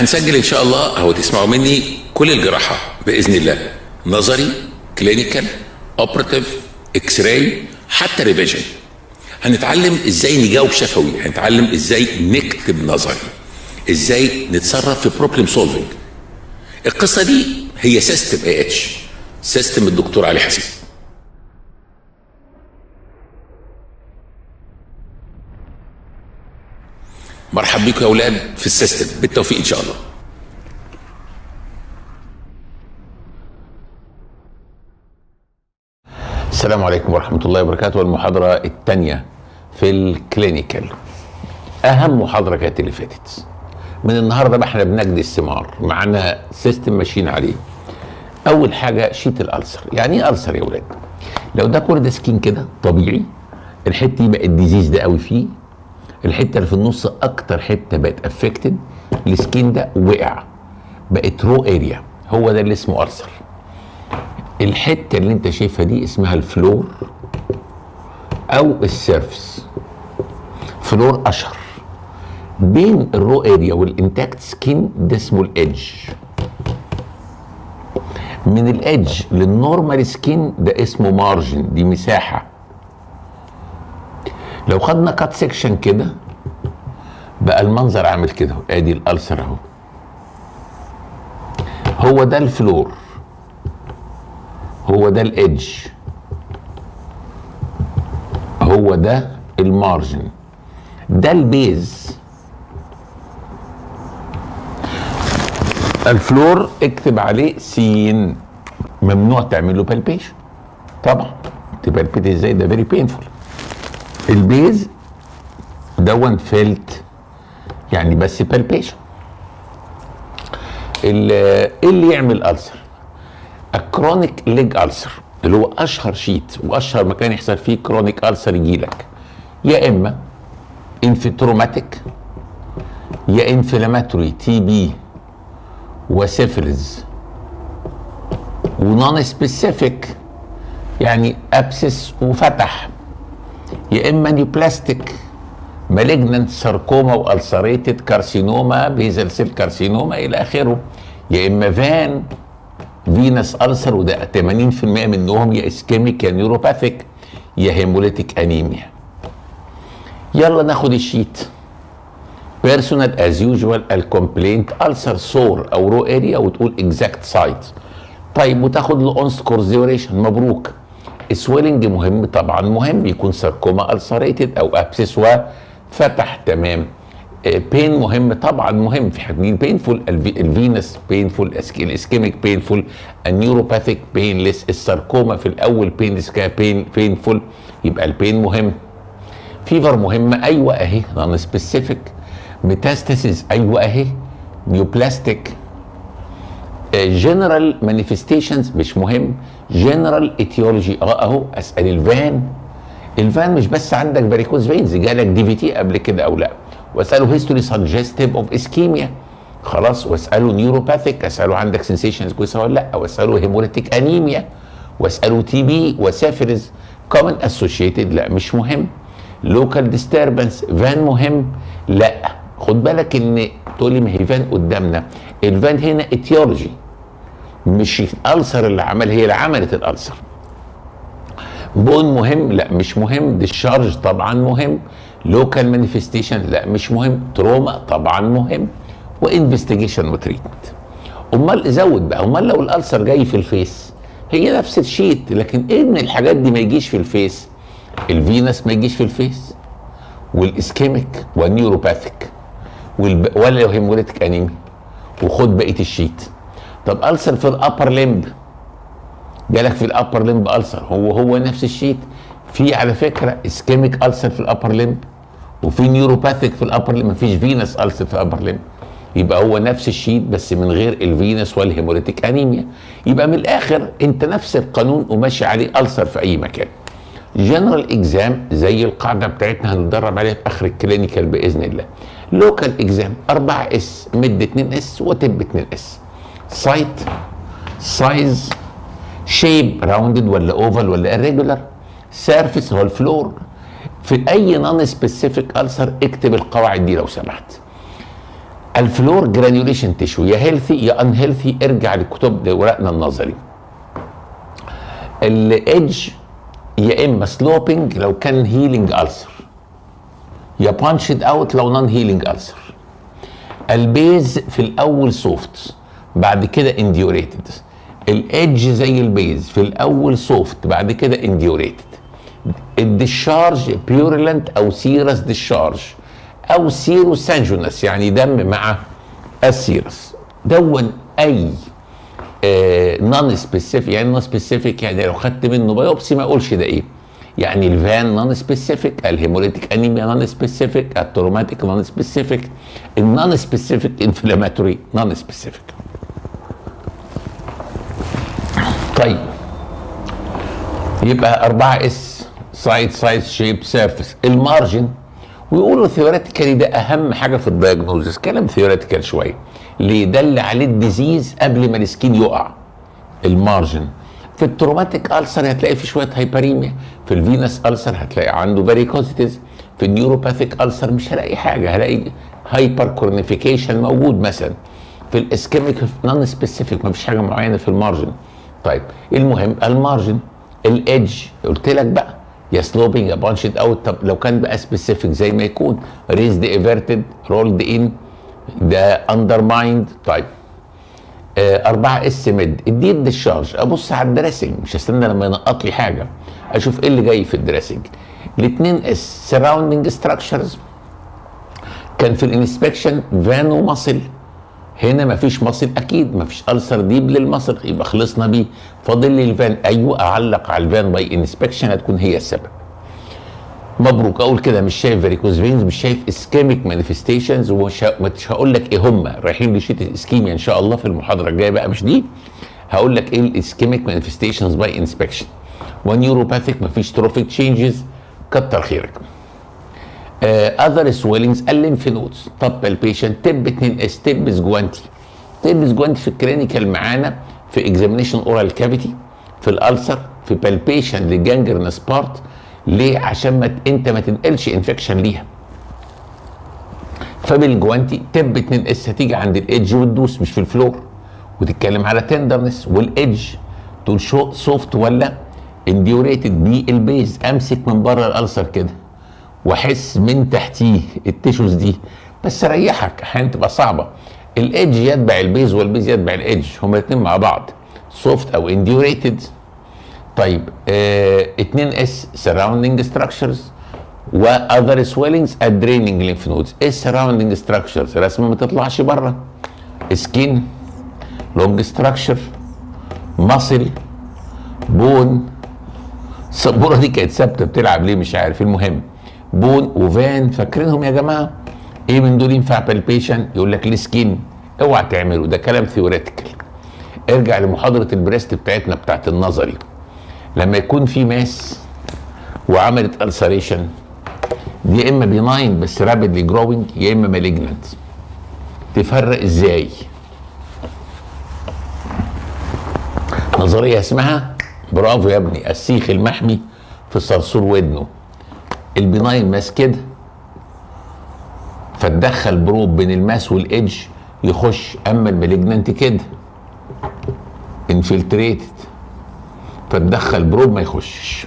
هنسجل إن شاء الله. أو تسمعوا مني كل الجراحة بإذن الله. نظري clinical operative X-ray حتى revision هنتعلم إزاي نجاوب شفوي. هنتعلم إزاي نكتب نظري. إزاي نتصرف في problem solving القصة دي هي system AH system الدكتور علي حسيب. مرحب بيكم يا أولاد في ال system. بالتوفيق إن شاء الله. السلام عليكم ورحمة الله وبركاته. المحاضرة الثانية في ال clinical. أهم محاضرة كانت اللي فاتت. من النهاردة بقى إحنا بنجني الثمار. معانا system ماشيين عليه. أول حاجة sheet ال ulcer يعني إيه ulcer يا ولاد؟ لو ده كورد skin كده طبيعي الحتة دي بقت diseased قوي فيه. الحتة اللي في النص أكتر حتة بقت affected ال skin ده وقع. بقت raw area هو ده اللي اسمه ulcer الحتة اللي انت شايفها دي اسمها ال floor أو ال surface. floor أشهر. بين ال raw area وال intact skin ده اسمه ال edge من ال edge لل normal skin ده اسمه margin دي مساحة. لو خدنا cut section كده بقى المنظر عامل كده ادي ال ulcer اهو. هو ده ال floor هو ده ال edge هو ده ال margin. ده ال base. ال floor اكتب عليه seen. ممنوع تعمل له palpation طبعا. ت palpate إزاي ده very painful ال base. only felt يعني بس palpation إيه اللي يعمل ulcer ال chronic leg ulcer اللي هو أشهر sheet وأشهر مكان يحصل فيه chronic ulcer يجي لك. يا إما traumatic يا inflammatory TB و syphilis و non specific يعني abscess وفتح. يا إما neoplastic malignant sarcoma و ulcerated carcinoma basal cell carcinoma إلى آخره. يا إما VAN venous ulcer وده 80% منهم يا ischemic يا neuropathic يا hemolytic anemia يلا ناخد ال sheet. personal as usual ال complaint ulcer sore أو raw area وتقول exact site طيب وتاخد له onset course duration مبروك. swelling مهم طبعا مهم يكون sarcoma ulcerated أو abscess وفتح تمام. pain مهم طبعا مهم في حاجتين بينفول الفينس بينفول الاسكيميك بينفول النيوروباثيك بينلس الساركوما في الأول painless pain painful يبقى ال pain مهم. fever مهمه أيوه أهي non specific metastasis أيوه أهي. neoplastic general manifestations مش مهم. general etiology آه اهو أسأل ال VAN. ال VAN مش بس عندك varicose veins جالك DVT قبل كده أو لأ. واسأله history suggestive of ischemia خلاص واسأله neuropathic اسأله عندك sensations كويسة ولا لأ. واسأله hemolytic anemia واسأله TB و syphilis. common associated لأ مش مهم. local disturbance VAN مهم. لأ خد بالك إن تقول لي ما هي فان قدامنا. الفان هنا etiology مش ال ulcer اللي عمل هي اللي عملت ال ulcer. bone مهم؟ لا مش مهم. discharge طبعا مهم. local manifestation لا مش مهم. trauma طبعا مهم. و investigation و treatment أمال زود بقى أمال لو ال ulcer جاي في ال face هي نفس ال sheet لكن إيه من الحاجات دي ما يجيش في ال face؟ ال venous ما يجيش في ال face؟ وال ischemic وال neuropathic. ولا hemolytic anemia. وخد بقية ال sheet. طب ال ulcer في ال upper limb جالك في ال upper limb ulcer هو هو نفس ال sheet في على فكرة ischemic ulcer في ال upper limb وفي neuropathic في ال upper limb مفيش venous ulcer في ال upper limb يبقى هو نفس ال sheet بس من غير ال venous وال hemolytic anemia يبقى من الآخر أنت نفس القانون وماشي عليه ال ulcer في أي مكان. general exam زي القاعدة بتاعتنا هنتدرب عليها في آخر ال clinical بإذن الله. local exam 4 S مد 2 S وتب 2 S site size shape rounded ولا oval ولا irregular. surface هو ال floor في أي non specific ulcer اكتب القواعد دي لو سمحت. ال floor granulation tissue يا healthy يا unhealthy ارجع لكتب ورقنا النظري ال edge يا إما sloping لو كان healing ulcer يا punched out لو non healing ulcer ال base في الأول soft بعد كده indurated ال edge زي ال base في الأول soft بعد كده indurated ال discharge purulent أو serous discharge أو serosanguinous يعني دم مع ال serous دون أي non specific يعني non specific يعني لو خدت منه biopsy ما أقولش ده إيه. يعني ال VAN non specific ال hemolytic anemia non specific ال traumatic non specific ال non specific inflammatory non specific طيب. يبقى 4 S site size shape surface ال margin ويقولوا theoretically ده أهم حاجة في ال diagnosis. كلام theoretical شوية. ليه؟ ده اللي عليه ال disease قبل ما ال skin يقع. ال margin. في ال traumatic ulcer هتلاقي في شوية hyperemia في ال venous ulcer هتلاقي عنده varicosities في ال neuropathic ulcer مش هلاقي حاجة. هلاقي hyper cornification موجود مثلا. في ال ischemic non specific ما فيش حاجة معينة في ال margin. طيب المهم ال margin الايدج قلت لك بقى يا سلوبنج يا بانشد اوت طب لو كان بقى سبيسيفيك زي ما يكون ريزد ايفيرتد رولد ان ده اندرمايند طيب آه أربعة اس ميد اديت ديشارج أبص على الدريسنج مش هستنى لما ينقط لي حاجة أشوف إيه اللي جاي في الدريسنج الاثنين اس سراوندنج ستراكشرز كان في الإنسبكشن فانو ماسل هنا مفيش مصل أكيد مفيش ألسر ديب للمصل يبقى خلصنا بيه. فاضل لي الفان. أيوه أعلق على ال VAN by inspection هتكون هي السبب. مبروك. أقول كده مش شايف varicose veins مش شايف ischemic manifestations ومش مش هقول لك إيه هم. رايحين ل sheet ال ischemia إن شاء الله في المحاضرة الجاية بقى مش دي. هقول لك إيه ال ischemic manifestations by inspection و neuropathic مفيش trophic changes كتر خيرك. other swellings ال lymph nodes طب ال patient TB 2 S TBS جوانتي TBS جوانتي في ال clinical معانا في examination oral cavity في ال ulcer في palpation لل gangrenous part ليه؟ عشان ما أنت ما تنقلش infection ليها. فبالجوانتي TB 2 S هتيجي عند ال edge وتدوس مش في ال floor وتتكلم على tenderness وال edge تقول شو soft ولا؟ indurated بي ال base أمسك من بره ال ulcer كده. واحس من تحتيه ال tissues دي. بس ريحك أحيانا تبقى صعبة. الايدج يتبع البيز والبيز يتبع الايدج هما الاثنين مع بعض. soft أو indurated طيب آه 2 S surrounding structures و other swellings draining lymph nodes إيه ال surrounding structures رسمه ما تطلعش بره. skin long structure muscle bone السبوره دي كانت ثابتة بتلعب ليه؟ مش عارف. المهم bone و VAN فاكرينهم يا جماعة؟ إيه من دول ينفع palpation يقول لك ال skin اوعى تعمله ده كلام theoretical ارجع لمحاضرة ال breast بتاعتنا بتاعت النظري. لما يكون في mass وعملت ulceration يا إما benign بس rapidly growing يا إما malignant تفرق إزاي؟ نظرية اسمها برافو يا ابني السيخ المحمي في صرصور ودنه. البناين ماس كده فتدخل بروب بين الماس والايدج يخش أما المالجننت كده انفلتريتد فتدخل بروب ما يخشش.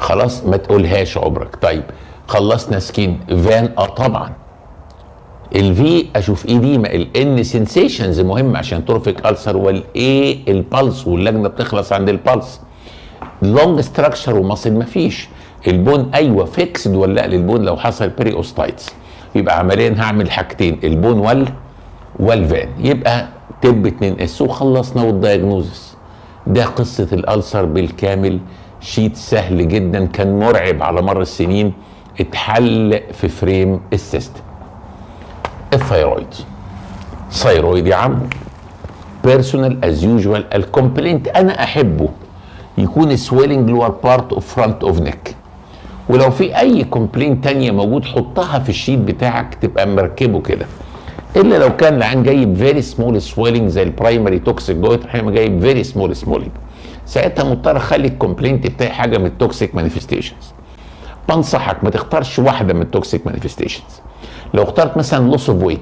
خلاص ما تقولهاش عمرك. طيب خلصنا سكين فان آه طبعا. الفي أشوف ايديما الان سنسيشنز مهم عشان تروفيك السر والاي البلس واللجنة بتخلص عند البلس long structure و muscle مفيش ال bone أيوه fixed ولا لا؟ لل bone لو حصل periostitis يبقى عمليا هعمل حاجتين ال bone وال والفان. يبقى TB 2 S وخلصنا وال diagnosis ده قصة ال ulcer بالكامل. sheet سهل جدا كان مرعب على مر السنين. اتحل في frame ال system. ال thyroid. thyroid يا عم. personal as usual ال complaint أنا أحبه. يكون swelling lower part of front of neck ولو في أي complaint تانية موجود حطها في ال sheet بتاعك تبقى مركبه كده. إلا لو كان العين جايب very small swelling زي ال primary toxic جوه رحمه جايب very small swelling ساعتها مضطر أخلي ال complaint بتاعي حاجة من ال toxic manifestations بنصحك ما تختارش واحدة من ال toxic manifestations لو اخترت مثلا loss of weight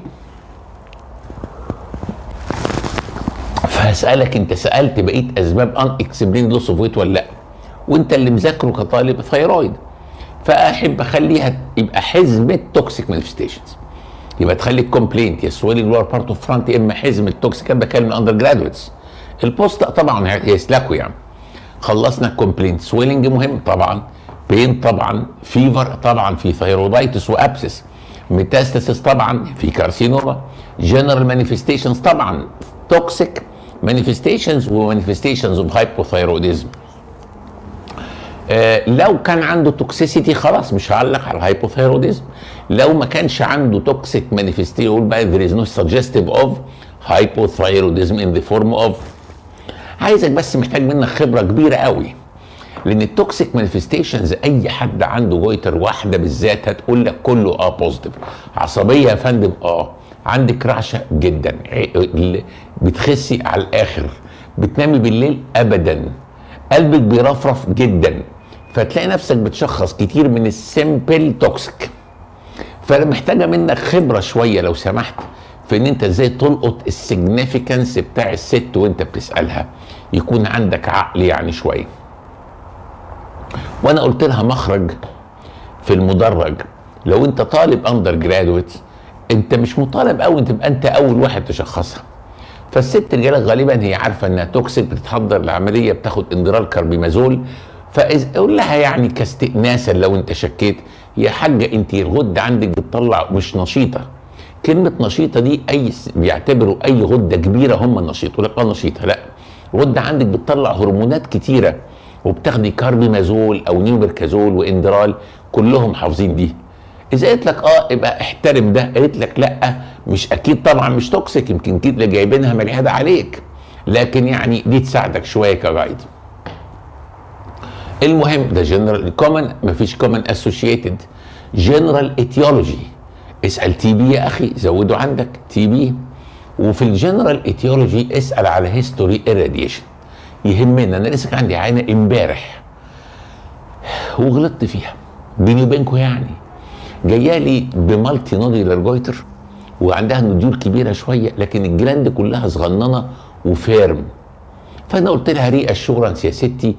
فهسألك أنت سألت بقيه أسباب unexplained loss of weight ولا لأ؟ وأنت اللي مذاكره كطالب thyroid فأحب أخليها يبقى حزمه toxic manifestations يبقى تخلي ال complaint يا swelling lower part of front يا إما حزمه toxic أنا بكلم undergraduates ال post طبعا هيسلكوا يعني خلصنا ال complaint swelling مهم طبعا. pain طبعا. fever طبعا. في thyroiditis و abscess metastasis طبعا. في carcinoma general manifestations طبعا. toxic manifestations و manifestations of hypothyroidism لو كان عنده toxicity خلاص مش هعلق على ال hypothyroidism لو ما كانش عنده toxic manifestation يقول بقى there is no suggestive of hypothyroidism in the form of. عايزك بس محتاج منك خبرة كبيرة قوي لأن ال toxic manifestations أي حد عنده goiter واحدة بالذات هتقول لك كله آه positive عصبية يا فندم؟ آه. عندك رعشة جدا. بتخسي على الآخر. بتنامي بالليل ابدا. قلبك بيرفرف جدا. فتلاقي نفسك بتشخص كتير من ال simple toxic. فمحتاجه منك خبرة شوية لو سمحت في إن أنت إزاي تلقط ال significance بتاع الست وأنت بتسألها. يكون عندك عقل يعني شوية. وأنا قلت لها مخرج في المدرج. لو أنت طالب undergraduate أنت مش مطالب قوي تبقى أنت أول واحد تشخصها. فالست الرجالة غالبا هي عارفة إنها toxic بتتحضر العملية بتاخد Inderal carbimazole فقول لها يعني كاستئناسا لو أنت شكيت يا حاجة أنت الغده عندك بتطلع مش نشيطة. كلمة نشيطة دي أي بيعتبروا أي غدة كبيرة هم النشيط لك آه نشيطة لأ. غدة عندك بتطلع هرمونات كتيرة وبتاخدي carbimazole أو Neo-Mercazole و Inderal كلهم حافظين دي. إذا قلت لك آه يبقى احترم ده. قلت لك لأ مش أكيد طبعا مش toxic يمكن كده جايبينها من العياده عليك. لكن يعني دي تساعدك شوية ك guide المهم ده general common مفيش common associated general etiology اسأل TB يا أخي زوده عندك TB وفي ال general etiology اسأل على history irradiation. يهمنا أنا لسه كان عندي عينة امبارح. وغلطت فيها. بيني وبينكم يعني. جاية لي ب multinodular goiter وعندها nodule كبيرة شوية لكن ال gland كلها صغننة و firm. فأنا قلت لها reassurance يا ستي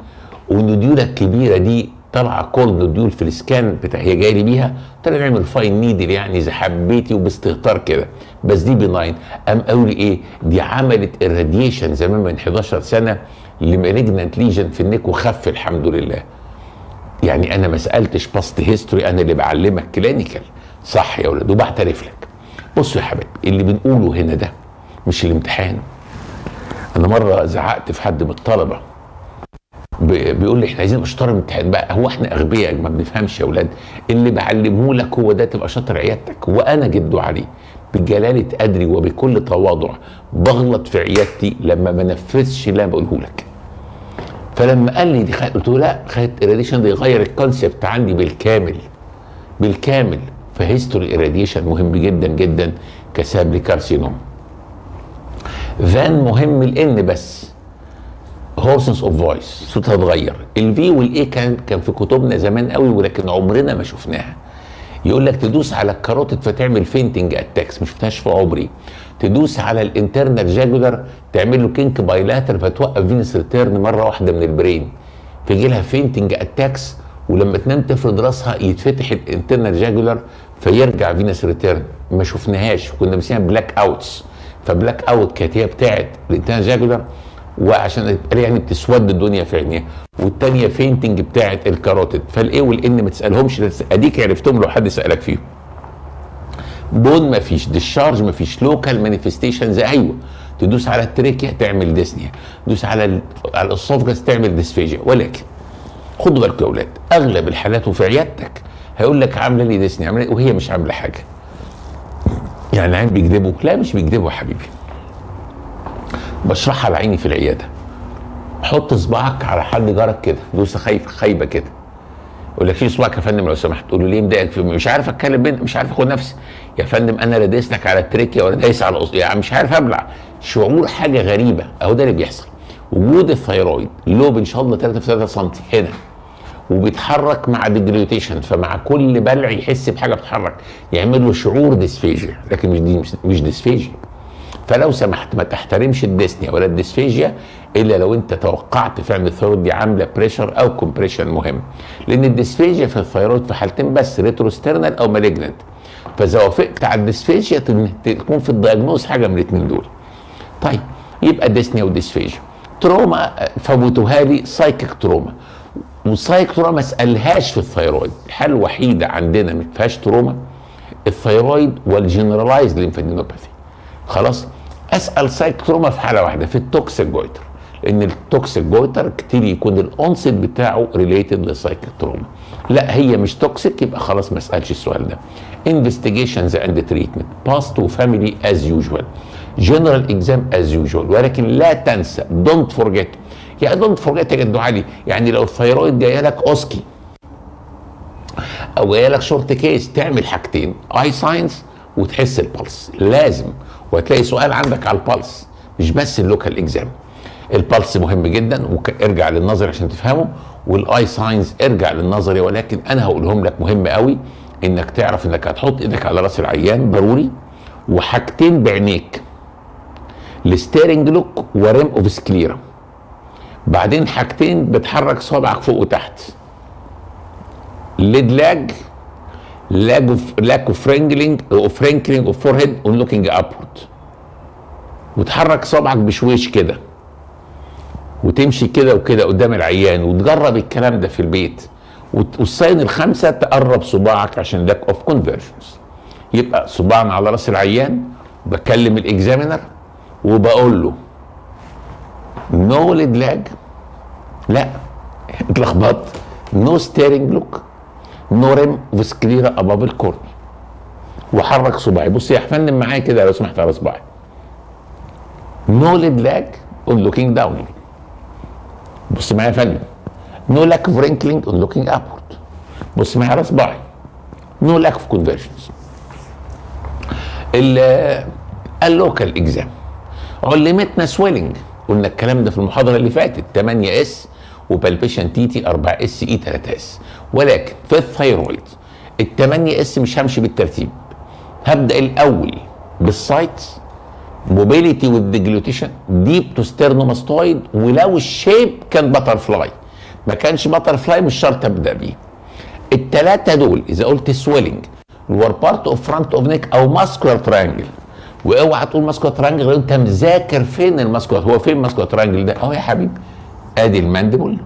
وال nodule ه الكبيرة دي طالعة كل nodule في ال scan بتاع هي جاية لي بيها لها نعمل fine needle يعني اذا حبيتي وباستهتار كده. بس دي benign قام لي إيه؟ دي عملت irradiation زمان من 11 سنة ل malignant lesion في ال neck وخف الحمد لله. يعني أنا ما سألتش past history أنا اللي بعلمك clinical صح يا ولد وبعترف لك. بصوا يا حبيبي اللي بنقوله هنا ده مش الامتحان. أنا مرة زعقت في حد من الطلبة. بيقول لي إحنا عايزين اشطار امتحان بقى. هو إحنا أغبياء ما بنفهمش يا أولاد. اللي بعلمه لك هو ده تبقى شاطر عيادتك. وأنا جدو علي بجلالة قدري وبكل تواضع بغلط في عيادتي لما ما نفذش اللي أنا بقوله لك. فلما قال لي دي خد... قلت له لا خدت irradiation ده يغير ال concept عندي بالكامل بالكامل. ف history irradiation مهم جدا جدا كسبب carcinoma VAN مهم ال N بس. hoarseness of voice صوتها اتغير. ال V وال A كان كان في كتبنا زمان قوي ولكن عمرنا ما شفناها. يقول لك تدوس على ال carotid فتعمل fainting attacks ما شفتهاش في عمري. تدوس على ال internal jugular تعمل له kink bilateral فتوقف venous return مرة واحدة من ال brain فيجي لها fainting attacks ولما تنام تفرد راسها يتفتح ال internal jugular فيرجع venous return ما شفناهاش. كنا بنسميها blackouts ف blackout كانت هي بتاعت ال internal jugular وعشان يعني بتسود الدنيا في عينيها. والتانية fainting بتاعت ال carotid. فال A والان ما تسألهمش أديك عرفتهم لو حد سألك فيهم. bone ما فيش discharge ما فيش local manifestations أيوه. تدوس على التريكيا تعمل ديسنيا تدوس على على الاسوفجس تعمل ديسفيجيا ولكن خدوا بالكم يا أولاد أغلب الحالات وفي عيادتك هيقول لك عاملة لي ديسنيا عاملة وهي مش عاملة حاجة. يعني العين بيكذبوا لا مش بيكذبوا يا حبيبي. بشرحها على عيني في العيادة. حط صباعك على حد جارك كده دوسه خايفه خايبة كده. يقول لك شيل صباعك يا فندم لو سمحت. تقول له ليه مضايقك مش عارف أتكلم بين مش عارف أخد نفسي يا فندم أنا لا دايس لك على ال trachea ولا دايس على القص يعني مش عارف أبلع. شعور حاجة غريبة. أهو ده اللي بيحصل. وجود ال thyroid lobe إن شاء الله 3 في 3 سم هنا. وبيتحرك مع deglutition فمع كل بلع يحس بحاجة بتتحرك. يعمل له شعور dysphagia لكن مش دي مش dysphagia فلو سمحت ما تحترمش ال dyspnea ولا ال dysphagia إلا لو أنت توقعت فعلا ال thyroid دي عاملة pressure أو compression مهم. لأن ال dysphagia في ال thyroid في حالتين بس retrosternal أو malignant فإذا وافقت على ال dysphagia تكون في ال diagnosis حاجة من الاثنين دول. طيب يبقى dyspnea و dysphagia. trauma فوتوها لي psychic trauma. وال psychic trauma ما اسالهاش في ال thyroid. الحالة الوحيدة عندنا ما فيهاش trauma ال thyroid وال generalized lymphadenopathy خلاص؟ أسأل psychic trauma في حالة واحدة في ال toxic goiter لأن ال toxic goiter كتير يكون ال onset بتاعه related ل psychic trauma. لا هي مش toxic يبقى خلاص ما اسالش السؤال ده. Investigations and treatment past family as usual. General exam as usual ولكن لا تنسى don't forget. يعني don't forget يا جدو علي يعني لو ال thyroid جاية لك OSCE أو جاية لك short case تعمل حاجتين eye signs وتحس ال pulse لازم. وهتلاقي سؤال عندك على ال pulse مش بس ال local exam ال pulse مهم جدا ارجع للنظري عشان تفهمه. وال eye signs ارجع للنظري ولكن أنا هقولهم لك مهم قوي. إنك تعرف إنك هتحط إيدك على رأس العيان ضروري وحاجتين بعينيك. ال staring look و rim of sclera بعدين حاجتين بتحرك صابعك فوق وتحت. lid lag of lack of wrinkling of wrinkling of forehead on looking upward وتحرك صابعك بشويش كده. وتمشي كده وكده قدام العيان وتجرب الكلام ده في البيت. وال sign الخمسه تقرب صباعك عشان lack of convergence يبقى صباعنا على رأس العيان بكلم ال examiner وبقول له no lid lag لا. اتلخبطت. no staring look no rim of sclera above ال cornea. وحرك صباعي. بص يا فندم معايا كده لو سمحت على صباعي. no lid on looking down بص معايا يا فندم. no lack of wrinkling on looking upward بص معايا على صباعي. no lack of convergence ال local exam علمتنا swelling قلنا الكلام ده في المحاضرة اللي فاتت. 8 S و palpation TT 4 S E 3 S ولكن في ال thyroid ال 8 S مش همشي بالترتيب. هبدأ الأول بال site mobility وال deglutition deep to sternomastoid ولو ال shape كان butterfly ما كانش butterfly مش شرط أبدأ بيه. الثلاثه دول إذا قلت swelling lower part of front of neck أو muscular triangle وأوعى تقول muscular triangle أنت مذاكر فين ال muscular هو فين ال muscular triangle ده؟ أهو يا حبيبي أدي ال mandible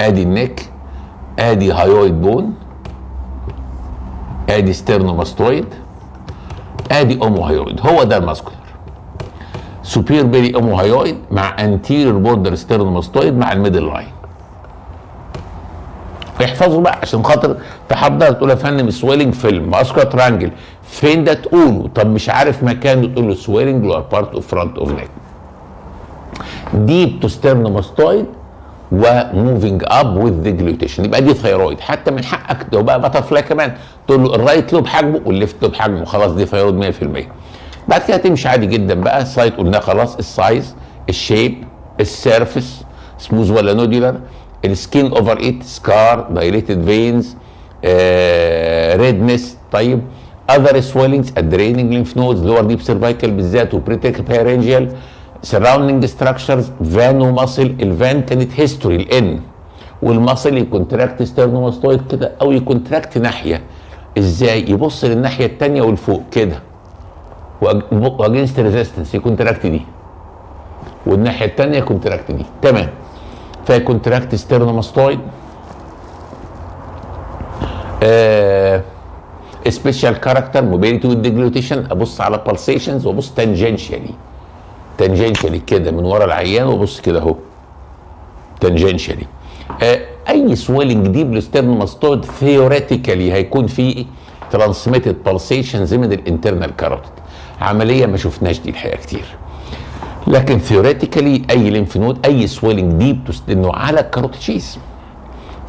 أدي ال neck آدي hyoid bone آدي sternomastoid آدي omohyoid. هو ده ال muscular. superior belly omohyoid مع anterior border sternomastoid مع ال middle line. احفظوا بقى عشان خاطر تحضر تقول يا فندم swelling في ال muscular triangle فين ده تقوله؟ طب مش عارف مكانه تقول له swelling lower part of front of neck deep to sternomastoid و moving up with deglutition يبقى دي thyroid حتى من حقك لو بقى butterfly كمان تقول له ال right lobe حجمه وال left lobe حجمه. خلاص دي thyroid 100% بعد كده تمشي عادي جدا بقى. ال site قلنا خلاص ال size ال shape ال surface smooth ولا nodular ال skin over it scar dilated veins redness طيب other swellings ال draining lymph nodes lower deep cervical بالذات و pretracheal pharyngeal surrounding structures فان و muscle الفان كانت history الان وال muscle ي contract sternomastoid كده أو ي contract ناحية. إزاي؟ يبص للناحية الثانية والفوق كده. و against resistance ي contract دي. والناحية الثانية ي contract دي. تمام. في contract sternomastoid آه special character mobility وال deglutition أبص على pulsations وأبص tangentially tangentially كده من ورا العيان وابص كده اهو. tangentially آه أي swelling deep ل sternomastoid theoretically هيكون فيه transmitted pulsations من ال internal carotid عمليا ما شفناش دي الحقيقة كتير. لكن theoretically أي lymph node أي swelling deep إنه على ال carotid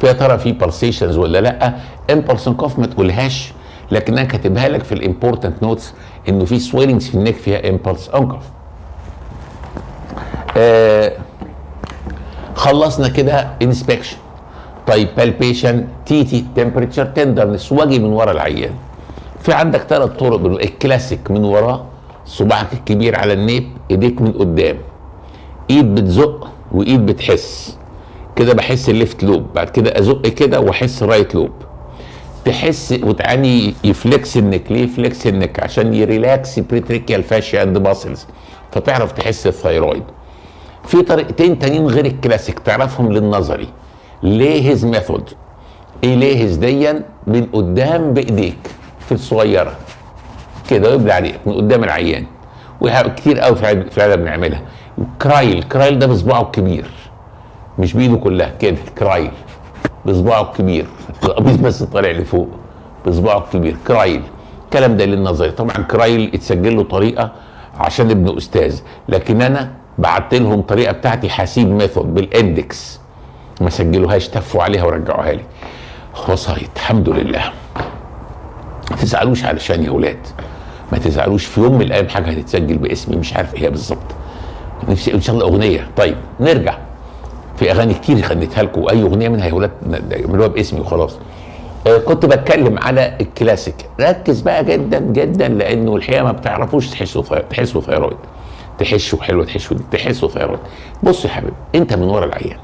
فيا ترى في pulsations ولا لأ؟ impulse cough ما تقولهاش لكن أنا كاتبها لك في ال important notes إنه في swellings في ال neck فيها impulse on cough آه خلصنا كده inspection طيب palpation TT temperature tenderness واجي من ورا العيان. في عندك ثلاث طرق الكلاسيك من وراه صباعك الكبير على ال nape ايديك من قدام. ايد بتزق وايد بتحس. كده بحس ال left lobe بعد كده ازق كده واحس right lobe تحس وتعاني يفلكس النك ليه يفلكس النك عشان ي relax pretracheal fascia and muscles فتعرف تحس ال thyroid في طريقتين تانيين غير الكلاسيك تعرفهم للنظري. Lahey's method إيه Lahey's ديا من قدام بإيديك في الصغيرة. كده ويبلع عليك من قدام العيان. وكتير قوي في العياده بنعملها Crile Crile ده بصباعه الكبير. مش بإيده كلها كده Crile بصباعه الكبير. القميص بس طالع لفوق. بصباعه الكبير Crile الكلام ده للنظري. طبعا Crile اتسجل له طريقة عشان ابن أستاذ. لكن أنا بعت لهم طريقة بتاعتي Hassib method بال index. ما سجلوهاش تفوا عليها ورجعوها لي. وصلت الحمد لله. ما تزعلوش علشان يا ولاد. ما تزعلوش في يوم من الأيام حاجة هتتسجل باسمي مش عارف إيه بالظبط. نفسي إن شاء الله أغنية. طيب نرجع. في أغاني كتير غنيتها لكم. أي أغنية منها يا ولاد؟ اعملوها باسمي وخلاص. آه كنت بتكلم على الكلاسيك. ركز بقى جدا جدا لأنه الحقيقة ما بتعرفوش تحسوا تحسوا ثيرويد تحسوا حلوة تحسوا تحسوا thyroid بص يا حبيبي انت من ورا العيان.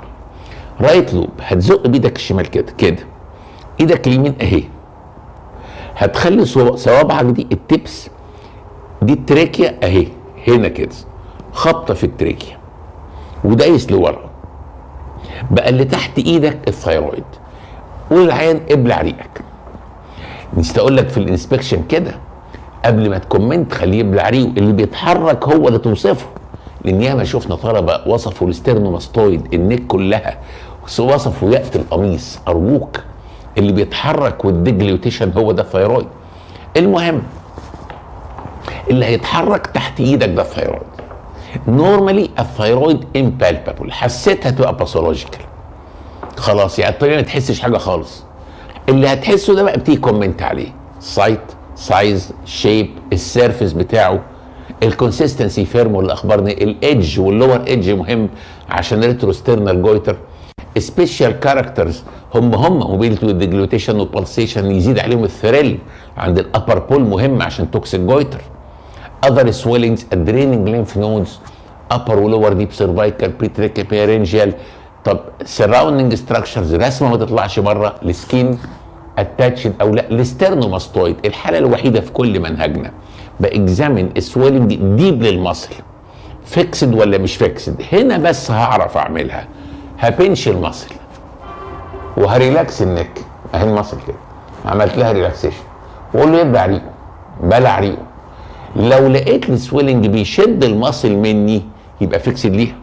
right lobe هتزق بإيدك الشمال كده كده. إيدك اليمين أهي. هتخلي صوابعك دي ال tips دي ال trachea أهي هنا كده. خبطة في ال trachea ودايس لورا بقى اللي تحت إيدك ال thyroid والعيان إبلع ريقك. نسيت أقول لك في ال inspection كده قبل ما ت comment خليه يبلع ريقه اللي بيتحرك هو اللي توصفه. لأن ياما شفنا طلبة وصفوا ال sternomastoid ال neck كلها وصفوا يأت القميص ارجوك اللي بيتحرك وال deglutition هو ده ال thyroid. المهم اللي هيتحرك تحت إيدك ده ال thyroid. normally ال thyroid impalpable حسيتها تبقى pathological خلاص يعني الطبيعي ما تحسش حاجة خالص. اللي هتحسه ده بقى بتيجي comment عليه. site size shape ال surface بتاعه. ال consistency firm واللي اخبرني ال edge وال lower edge مهم عشان retrosternal goiter special characters هم هم mobility وال deglutition وال pulsation يزيد عليهم ال thrill عند ال upper pole مهم عشان toxic goiter other swellings draining lymph nodes upper و lower deep cervical pretracheal pharyngeal طب surrounding structures رسمة ما تطلعش بره ال skin attached أو لا ال sternomastoid الحالة الوحيدة في كل منهجنا. ب examine ال swelling deep لل muscle fixed ولا مش fixed هنا بس هعرف أعملها. هبنش المصل. وهريلاكس النك. أهي المصل كده. عملت لها relaxation واقول له يبلع ريقه بلع ريقه لو لقيت ال swelling بيشد ال muscle مني يبقى fixed ليها.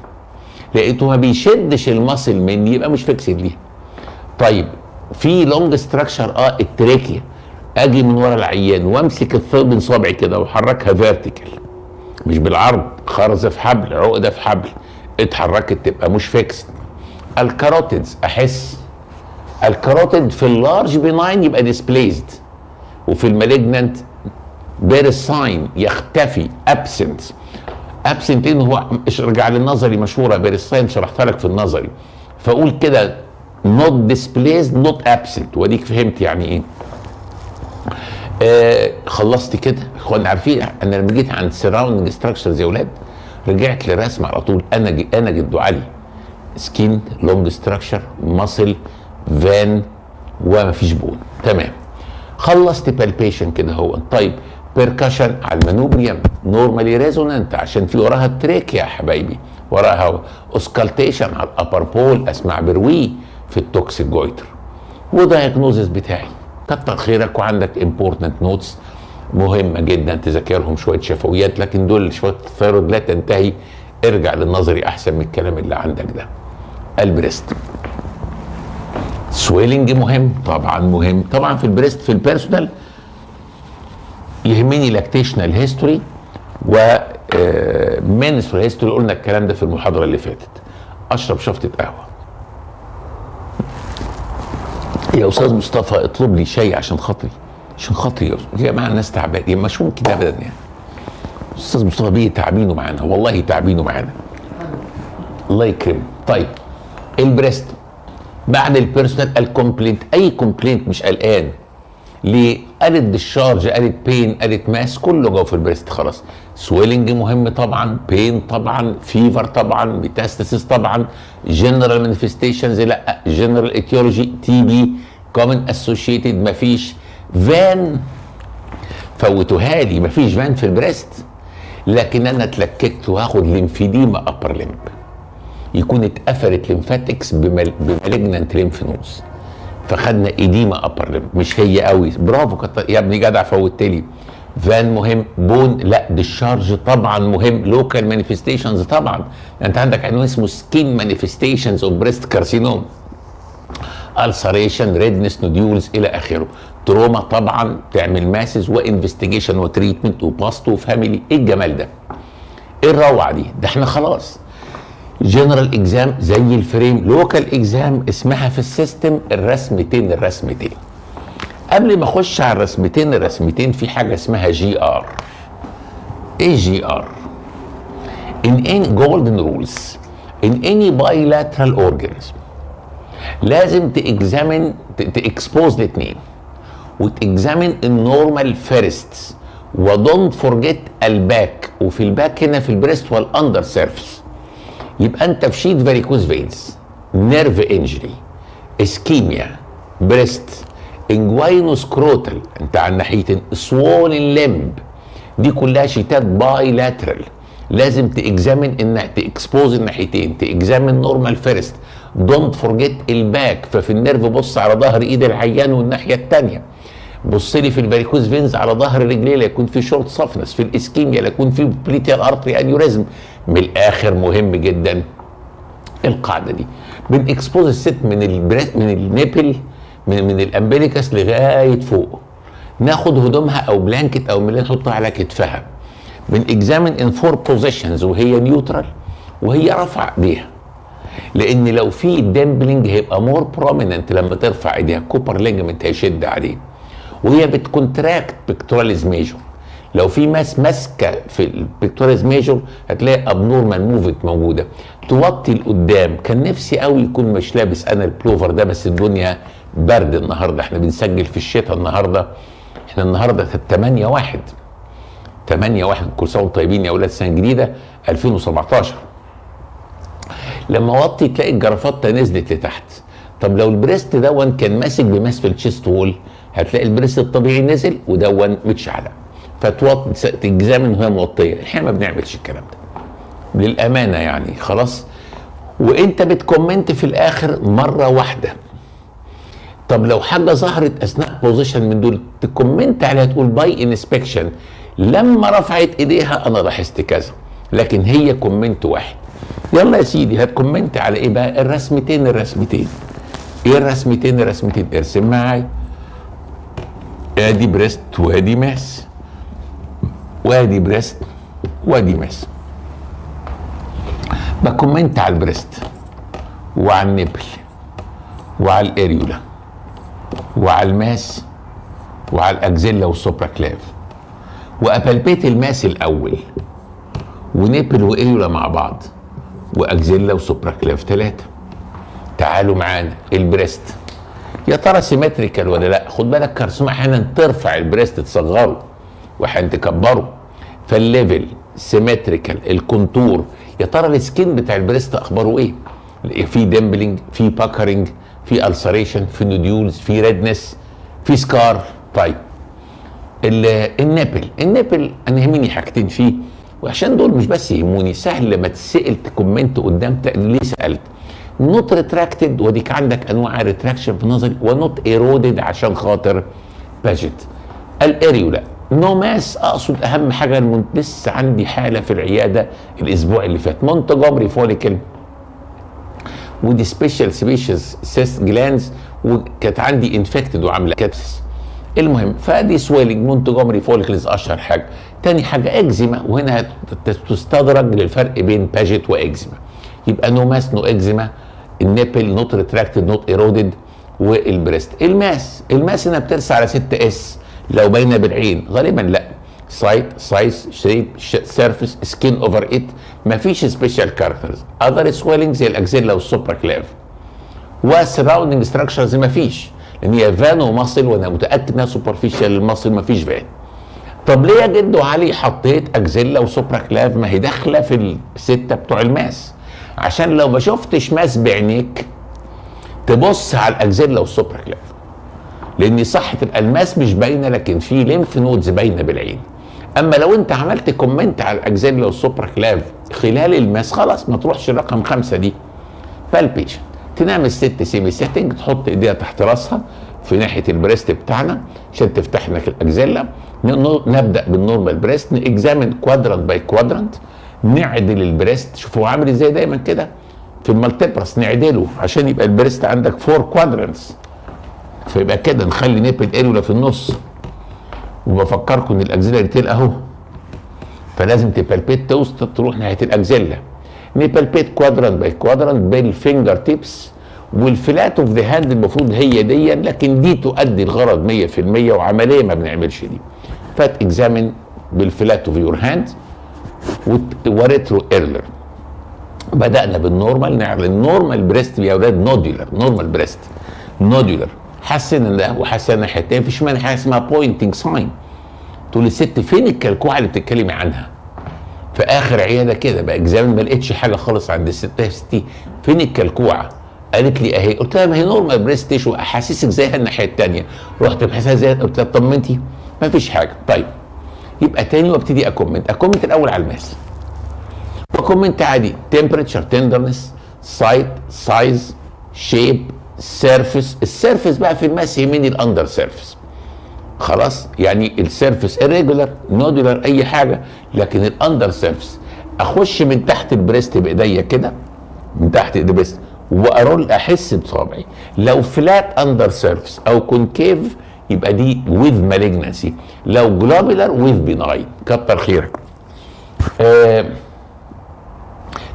لقيته ما بيشدش ال muscle مني يبقى مش fixed ليها. طيب في long structure آه ال trachea أجي من ورا العيان وأمسك التوب من صوابعي كده وأحركها vertical مش بالعرض خرزه في حبل عقدة في حبل. اتحركت تبقى مش fixed ال carotids أحس. ال carotid في ال large benign يبقى displaced وفي ال malignant Berry's sign يختفي absent absent إن هو ارجع للنظري مشهورة Berry's sign شرحتها لك في النظري. فأقول كده not displaced not absent واديك فهمت يعني إيه. آه خلصت كده. اخوان عارفين أنا لما جيت عند surrounding structures يا أولاد رجعت للرسم على طول. أنا أنا جدو علي skin long structure muscle VAN ومفيش bone تمام. خلصت palpation كده هو. طيب percussion على ال manubrium normally resonant عشان في وراها ال trachea يا حبايبي. وراها auscultation على ال upper pole أسمع bruit. في ال toxic goiter. و diagnosis بتاعي. كتر خيرك وعندك important notes مهمة جدا تذاكرهم شوية شفويات لكن دول شوية ال thyroid لا تنتهي. ارجع للنظري أحسن من الكلام اللي عندك ده. ال breast. swelling مهم طبعا مهم. طبعا في ال breast في ال personal يهمني lactational history و history قلنا الكلام ده في المحاضرة اللي فاتت. أشرب شفطة قهوة. يا أستاذ مصطفى اطلب لي شاي عشان خاطري عشان خاطري يا جماعة الناس تعبانة مش ممكن ابدا يعني. أستاذ مصطفى بيه تعبينه معانا والله تعبينه معانا. الله يكرمه. طيب ال breast. بعد ال personal ال complaint أي complaint مش قلقان. ليه؟ قالت discharge قالت pain قالت mass كله جوه في ال breast خلاص. swelling مهم طبعا pain طبعا fever طبعا metastasis طبعا general manifestations لا general etiology TB common associated مفيش فان فوتوها لي مفيش فان في ال breast. لكن أنا اتلككت وهاخد lymphedema upper limb يكون اتقفلت lymphatics ب malignant lymph فخدنا edema upper limb مش هي قوي. برافو كت... يا ابني جدع فوتت لي. فان مهم bone لا discharge طبعا مهم. local manifestations طبعا. انت عندك عنوان اسمه skin manifestations of breast carcinoma ulceration redness nodules إلى آخره. trauma طبعا تعمل ماسز وانفستيجيشن وتريتمنت وباست وفاميلي إيه الجمال ده؟ إيه الروعة دي؟ ده إحنا خلاص. general exam زي الفريم local exam اسمها في ال system الرسمتين الرسمتين. قبل ما أخش على الرسمتين الرسمتين في حاجة اسمها GR إيه GR in any golden rules in any bilateral organ لازم ت examine ت expose الاثنين وت examine ال normal first و don't forget ال back وفي ال back هنا في ال breast وال under surface يبقى أنت في sheet varicose veins nerve injury ischemia breast inguinoscrotal أنت على الناحيتين swollen limb دي كلها شيتات bilateral لازم ت examine and ت expose الناحيتين ت examine normal first don't forget ال back ففي ال nerve بص على ظهر إيد العيان والناحية الثانية بص لي في ال varicose veins على ظهر رجليه لا يكون في short saphenous في ال ischemia لا يكون في popliteal artery aneurysm من الآخر مهم جدا القاعدة دي. بن expose الست من من ال nipple من من ال umbilicus لغاية فوق. ناخد هدومها أو blanket أو ملاية نحطها على كتفها. بن examine in four positions وهي neutral وهي رافعة ايديها لأن لو في dimpling هيبقى more prominent لما ترفع إيديها. Cooper ligament هيشد عليه. وهي بت contract pectoralis major لو في mass ماسكة في ال pectoralis major هتلاقي abnormal movement موجودة. توطي لقدام. كان نفسي قوي يكون مش لابس أنا البلوفر ده بس الدنيا برد النهارده. إحنا بنسجل في الشتاء النهارده. إحنا النهارده 8 1 8 1 كل سنة وأنتم طيبين يا أولاد سنة جديدة 2017 لما وطي تلاقي الجرافطة نزلت لتحت. طب لو ال breast دون كان ماسك ب mass في ال chest wall هتلاقي ال breast الطبيعي نزل ودون متشعلق فتوطي ت examine وهي موطية. إحنا ما بنعملش الكلام ده. للأمانة يعني خلاص. وإنت بت comment في الآخر مرة واحدة. طب لو حاجة ظهرت أثناء position من دول ت comment عليها تقول by inspection لما رفعت إيديها أنا لاحظت كذا. لكن هي comment واحد. يلا يا سيدي هت comment على إيه بقى؟ الرسمتين الرسمتين. إيه الرسمتين؟ الرسمتين. ارسم معايا. أدي breast وأدي mass. وادي breast وادي mass ب comment على ال breast وعلى ال nipple وعلى ال areola وعلى ال mass وعلى ال axilla وال supraclav وا palpate ال mass الأول و nipple و areola مع بعض و axilla و supraclav ثلاثة تعالوا معانا ال breast. يا ترى symmetrical ولا لا؟ خد بالك carcinoma أحيانا ترفع ال breast تصغره. واحيانا تكبره فال level symmetrical ال contour. يا ترى ال skin بتاع ال breast أخباره إيه؟ في dimpling في puckering في ulceration في nodules في redness في scar طيب ال nipple ال nipple أنا يهمني حاجتين فيه وعشان دول مش بس يهموني سهل لما تسأل ت comment قدام ليه سألت؟ not retracted وديك عندك أنواع retraction في نظري و not eroded عشان خاطر Paget ال areola. no mass أقصد أهم حاجة لسه عندي حالة في العيادة الأسبوع اللي فات. Montgomery follicle ودي special sebaceous cyst glands وكانت عندي infected وعاملة abscess المهم فأدي swelling Montgomery follicles أشهر حاجة. تاني حاجة اكزيما وهنا تستدرج للفرق بين Paget واكزيما يبقى no mass no eczema ال nipple not retracted not eroded وال breast. ال mass. ال mass هنا بترسى على 6 S لو باينه بالعين. غالبا لا. site size shape surface skin over it مفيش special characters other swelling زي ال axilla وال supraclav وال surrounding structures مفيش ان هي فان و muscle وأنا متأكد إنها superficial ال muscle ما فيش فان طب ليه يا جدو علي حطيت axilla و supraclav ما هي داخلة في السته بتوع ال mass. عشان لو ما شفتش mass بعينيك تبص على ال axilla وال supraclav لأن صح تبقى ال mass مش باينة لكن في lymph nodes باينة بالعين. أما لو أنت عملت comment على ال axilla وال supraclav خلال ال mass خلاص ما تروحش رقم خمسة دي. palpation تنام الست semi sitting تحط إيديها تحت راسها في ناحية ال breast بتاعنا عشان تفتح لك ال axilla نبدأ بال normal breast ن examine quadrant by quadrant نعدل ال breast. شوفوا عامل إزاي دايما كده؟ في ال multiparous نعدله عشان يبقى ال breast عندك four quadrants فيبقى كده نخلي nipple areola في النص. وبفكركم إن ال axillary tail أهو. فلازم ت palpate توصل تروح ناحية الأكزيلا. نبالبيت كوادرانت باي كوادرانت بالفينجر تيبس والفلات اوف ذا هاند المفروض هي دي لكن دي تؤدي الغرض 100% وعملية ما بنعملش دي. فات examine بال flat of your hand و retroareolar. بدأنا بال normal نعمل ال normal breast يا أولاد nodular normal breast nodular حسن ده وحسن الثانية مفيش مانع حاجة اسمها pointing sign تقول الست فين الكلكوعه اللي بتتكلمي عنها؟ في آخر عيادة كده بقى examine ما لقيتش حاجة خالص عند الست ستي فين الكلكوعه قالت لي أهي. قلت لها ما هي normal breast tissue أحاسيسك زيها الناحية الثانية رحت بحسها زي قلت لها طمنتي ما فيش حاجة. طيب يبقى تاني وابتدي أ comment. أ comment الأول على ال mass. و comment عادي. temperature tenderness site size shape surface ال surface بقى في ال mass يهمني ال under surface. خلاص؟ يعني ال surface irregular nodular أي حاجة لكن ال under surface. أخش من تحت ال breast بإيديا كده من تحت ال breast و أ roll أحس بصابعي لو flat under surface أو concave يبقى دي with malignancy لو globular with benign كتر خيرك.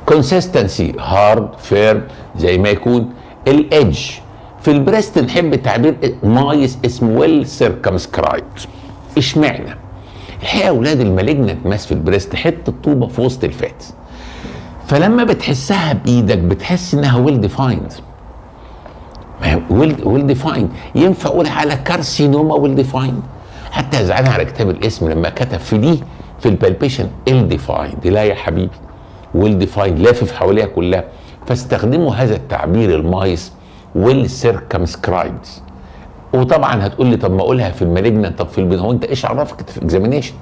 consistency hard firm زي ما يكون. ال edge في ال breast نحب تعبير nice اسمه well circumscribed اشمعنى؟ الحقيقة أولاد ال malignant mass في ال breast حتة طوبة في وسط ال fat. فلما بتحسها بإيدك بتحس إنها well defined well well defined ينفع أقول على carcinoma well defined حتى زعلان على كتاب القسم لما كتب في دي في ال palpation ill defined لا يا حبيبي. well defined لافف حواليها كلها. فاستخدموا هذا التعبير ال nice well circumscribed وطبعا هتقول لي طب ما أقولها في ال malignant طب في ال benign هو أنت إيش عرفك؟ في examination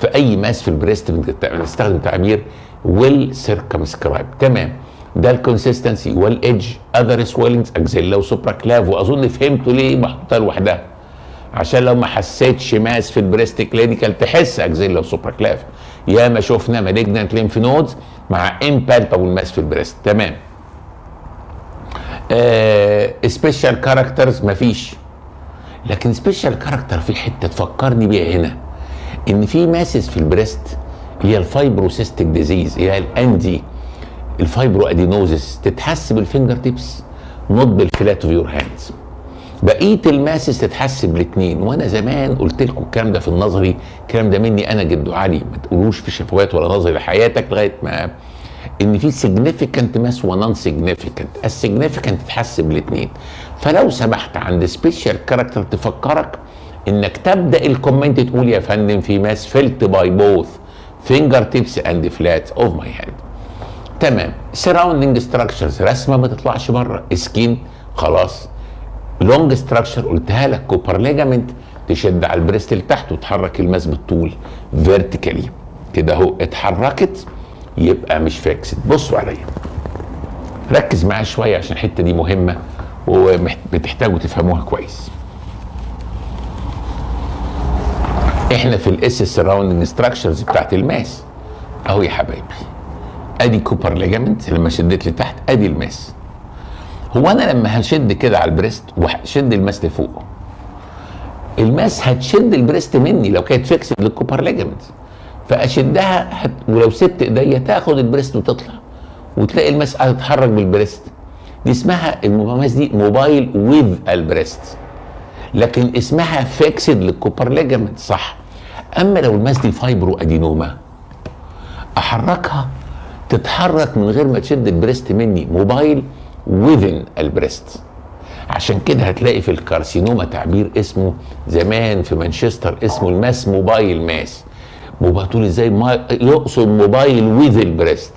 في اي mass في ال breast بنستخدم تعبير well circumscribed تمام. ده ال consistency وال edge other swellings axilla و supraclav وأظن فهمتوا ليه محطوطه لوحدها. عشان لو ما حسيتش mass في ال breast clinical تحس axilla و supraclav يا ما شفنا malignant lymph nodes مع impalpable mass في ال breast. تمام. special characters مفيش. لكن special character في حتة تفكرني بيها هنا إن في masses في ال breast هي ال fibrocystic disease هي ال ANDI ال fibroadenosis تتحس بال finger tips not بال flat of your hands بقية ال masses تتحس بالاثنين وأنا زمان قلت لكم الكلام ده في النظري الكلام ده مني أنا جد علي ما تقولوش في شفوات ولا نظري لحياتك لغاية ما إن في significant mass و non significant ال significant تتحس بالاثنين فلو سمحت عند special character تفكرك إنك تبدأ ال comment تقول يا فندم في mass felt by both finger tips and flat of my hand تمام. surrounding structures رسمة ما تطلعش بره. skin خلاص. long structure قلتها لك Cooper ligament تشد على ال breast لتحت وتحرك ال mass بالطول vertically كده اهو اتحركت يبقى مش fixed بصوا عليا. ركز معايا شوية عشان الحتة دي مهمة وبتحتاجوا تفهموها كويس. إحنا في ال S surrounding structures بتاعت ال mass. اهو يا حبايبي. ادي Cooper ligament لما شديت لتحت ادي ال mass. هو أنا لما هشد كده على البريست وهشد الماس لفوق الماس هتشد البريست مني لو كانت fixed لل Cooper ligament فأشدها هت... ولو سبت إيديا تاخد ال breast وتطلع وتلاقي ال mass هتتحرك بال breast. دي اسمها ال mass دي mobile with ال breast. لكن اسمها fixed لل Cooper ligament صح. أما لو ال mass دي fibroadenoma أحركها تتحرك من غير ما تشد ال breast مني. mobile within ال breast عشان كده هتلاقي في ال carcinoma تعبير اسمه زمان في مانشستر اسمه ال mass mobile mass. mobile تقول إزاي ما يقصد mobile with ال breast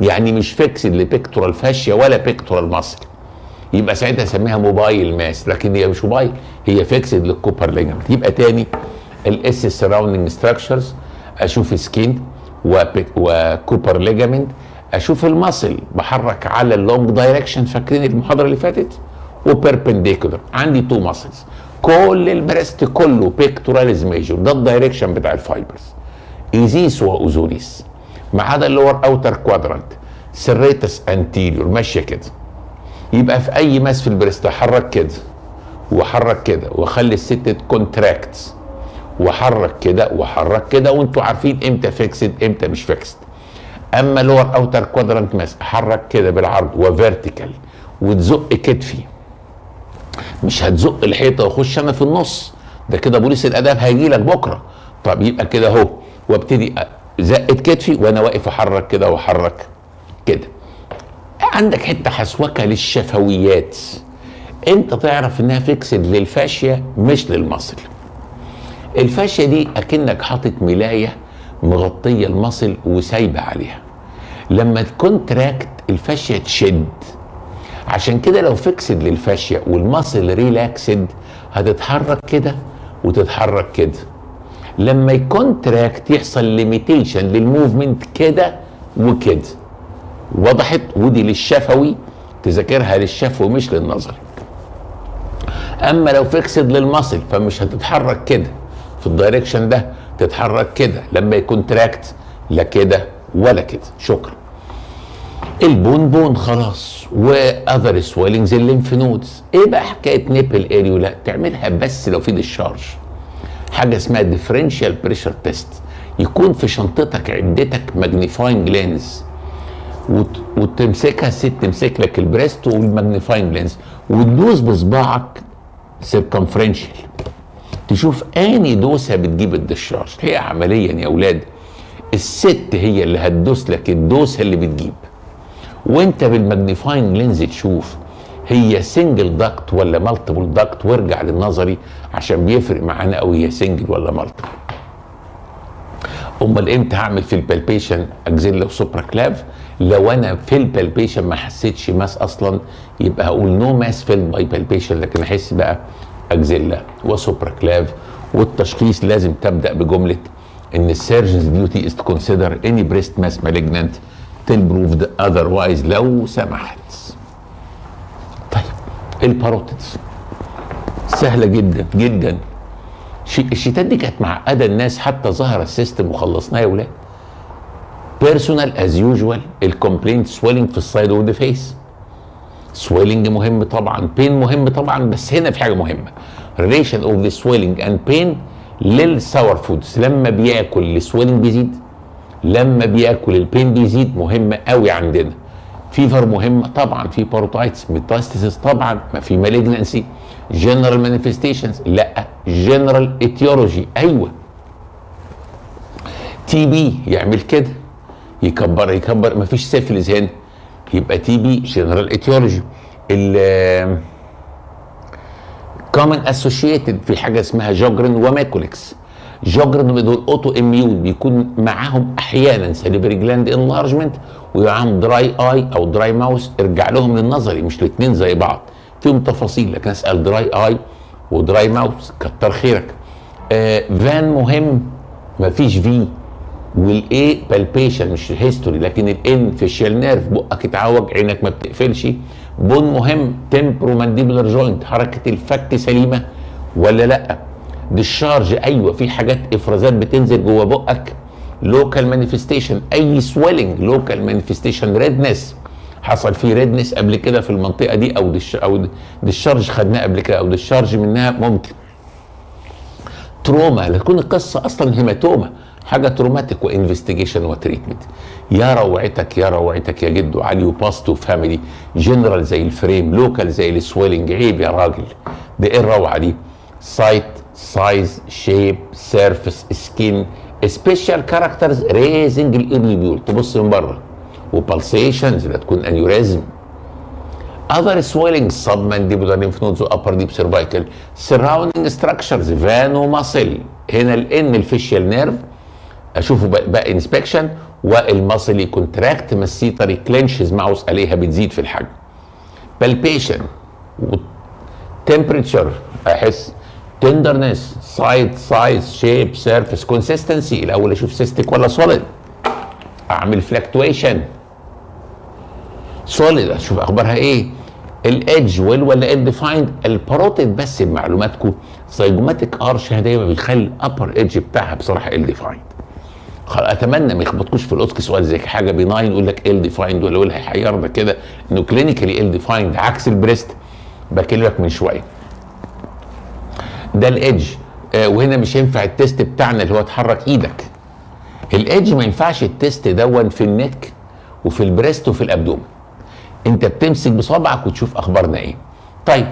يعني مش fixed ل pectoral fascia ولا pectoral muscle يبقى ساعتها أسميها mobile mass لكن هي مش موبايل هي fixed لل Cooper ligament يبقى تاني ال surrounding structures أشوف skin و Cooper ligament أشوف ال muscle بحرك على ال long direction فاكرين المحاضرة اللي فاتت و perpendicular عندي two muscles كل ال breast كله pectoralis major ده ال direction بتاع ال fibers ايزيس واوزوريس ما عدا ال lower outer quadrant serratus anterior ماشية كده. يبقى في أي mass في ال breast أحرك كده. وأحرك كده. وأخلي الست contracts وأحرك كده. وأحرك كده. وأنتوا عارفين إمتى fixed إمتى مش fixed أما lower outer quadrant mass أحرك كده بالعرض و vertical وتزق كتفي. مش هتزق الحيطة وأخش أنا في النص. ده كده بوليس الاداب هيجي لك بكرة. طب يبقى كده أهو. وابتدي زقت كتفي وأنا واقف أحرك كده وأحرك كده. عندك حتة حسوكة للشفويات. أنت تعرف إنها fixed لل fascia مش لل muscle. ال fascia دي أكنك حاطط ملاية مغطية ال muscle وسايبة عليها. لما ت contract ال fascia تشد. عشان كده لو fixed لل fascia وال muscle relaxed هتتحرك كده وتتحرك كده. لما ي contract يحصل limitation لل movement كده وكده. وضحت ودي للشفوي تذاكرها للشفوي مش للنظري. أما لو fixed لل muscle فمش هتتحرك كده في ال direction ده. تتحرك كده لما ي contract لا كده ولا كده. شكرا. ال bone bone خلاص و other swellings ال lymph nodes إيه بقى حكاية nipple areola تعملها بس لو في discharge حاجة اسمها differential pressure test يكون في شنطتك عدتك magnifying lens وت... وتمسكها ست تمسك لك ال breast وال magnifying lens وتدوس بصباعك circumferential تشوف اني دوسة بتجيب ال discharge هي عمليا يا أولاد الست هي اللي هتدوس لك الدوسة اللي بتجيب. وأنت بال magnifying lens تشوف هي single duct ولا multiple duct وارجع للنظري عشان بيفرق معانا قوي هي single ولا multiple أمال إمتى هعمل في ال palpation axilla و supraclav لو أنا في ال palpation ما حسيتش mass أصلا يبقى هقول no mass felt by palpation لكن أحس بقى axilla و supraclav والتشخيص لازم تبدأ بجملة إن ال surgeon's duty is consider any breast mass malignant till proved otherwise لو سمحت. طيب ال parotids سهلة جدا جدا. ال sheet دي كانت معقدة الناس حتى ظهر ال system وخلصناه يا ولاد. personal as usual ال complaint swelling في ال side of the face swelling مهم طبعا pain مهم طبعا بس هنا في حاجة مهمة. relation of the swelling and pain لل sour foods لما بياكل ال swelling بيزيد لما بياكل ال pain بيزيد مهمة قوي عندنا. fever مهمه طبعا في parotitis metastasis طبعا ما في malignancy general manifestations لا general etiology أيوه. TB يعمل كده يكبر يكبر ما فيش سيفلز هنا. يبقى TB general etiology. ال common associated في حاجة اسمها Sjogren و Mikulicz Sjogren دول autoimmune بيكون معاهم أحيانا salivary gland enlargement ومعاهم dry eye أو dry mouth ارجع لهم للنظري مش الاثنين زي بعض. فيهم تفاصيل لكن أسأل dry eye و dry mouth كتر خيرك. آه فان مهم مفيش في وال palpation مش history لكن ال facial nerve بقك اتعوج عينك ما بتقفلش. bone مهم temporomandibular joint حركة الفك سليمة ولا لأ؟ discharge أيوه في حاجات إفرازات بتنزل جوه بقك. local manifestation أي swelling local manifestation redness حصل فيه redness قبل كده في المنطقة دي أو dis أو discharge خدناه قبل كده أو discharge منها ممكن. trauma تكون القصة أصلا hematoma حاجة traumatic و investigation و treatment يا روعتك يا روعتك يا جدو. علي وباستو فاميلي جنرال زي الفريم لوكال زي السويلنج. عيب يا راجل. ده إيه الروعة دي؟ site size shape surface skin special characters raising ال ear lobule تبص من بره. و pulsations لا تكون aneurysm other swelling submandibular lymph nodes upper deep cervical. Surrounding structures VAN و muscle هنا الان ال facial nerve أشوفه بقى inspection وال muscle ي contract masseter ي clenches mouth عليها بتزيد في الحجم. palpation temperature أحس tenderness site size shape surface consistency الأول أشوف cystic ولا solid أعمل fluctuation solid أشوف أخبارها إيه. ال edge well ولا ill defined ال parotid بس بمعلوماتكم. zygomatic arch دايما بيخلي ال upper edge بتاعها بصراحة ill defined أتمنى ما يخبطكوش في ال OSCE سؤال زي حاجة benign يقول لك ill defined ولا يقول هيحيرنا كده إنه clinically ill defined عكس ال breast بكلمك من شوية. ده ال edge آه وهنا مش ينفع ال test بتاعنا اللي هو تحرك إيدك. ال edge ما ينفعش ال test ده إلا في ال neck وفي ال breast وفي ال abdomen أنت بتمسك بصبعك وتشوف أخبارنا إيه. طيب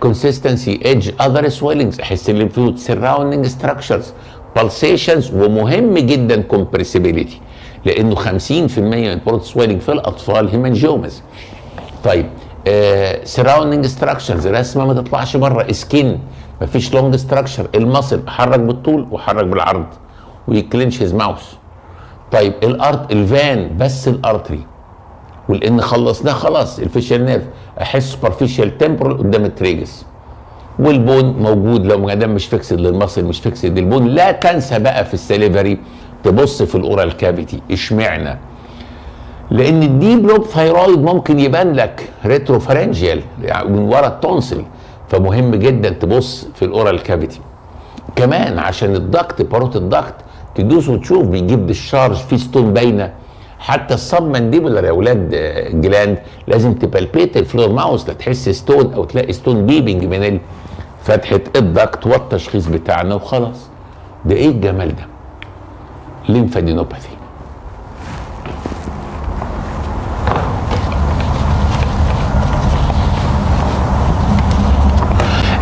consistency edge other swellings احس ال lymph node surrounding structures pulsations ومهم جدا compressibility لأنه 50% من بروت سويلنج في الأطفال هيمانجيومز طيب سراوندنج ستراكشرز رسمه ما تطلعش بره سكين مفيش لونج ستراكشر المصل احرك بالطول واحرك بالعرض ويكلينش هيز ماوس طيب الارت الفان بس الأرتري. والإن خلصناه خلاص الفيشال نيرف أحس سوبرفيشال تمبرال قدام التريجس. والبون موجود. لو ما دام مش فيكسد للمصل مش فيكسد للبون لا تنسى بقى في السليفري تبص في ال oral cavity اشمعنى؟ لأن ال deep lobe thyroid ممكن يبان لك retropharyngeal يعني من ورا ال tonsil فمهم جدا تبص في ال oral cavity كمان عشان ال duct parotid duct تدوس وتشوف بيجيب discharge في stone باينة. حتى ال submandibular يا أولاد gland لازم ت palpate ال floor mouth لا تحس stone أو تلاقي stone peeping من فتحة ال duct والتشخيص بتاعنا وخلاص. ده إيه الجمال ده؟ lymphadenopathy.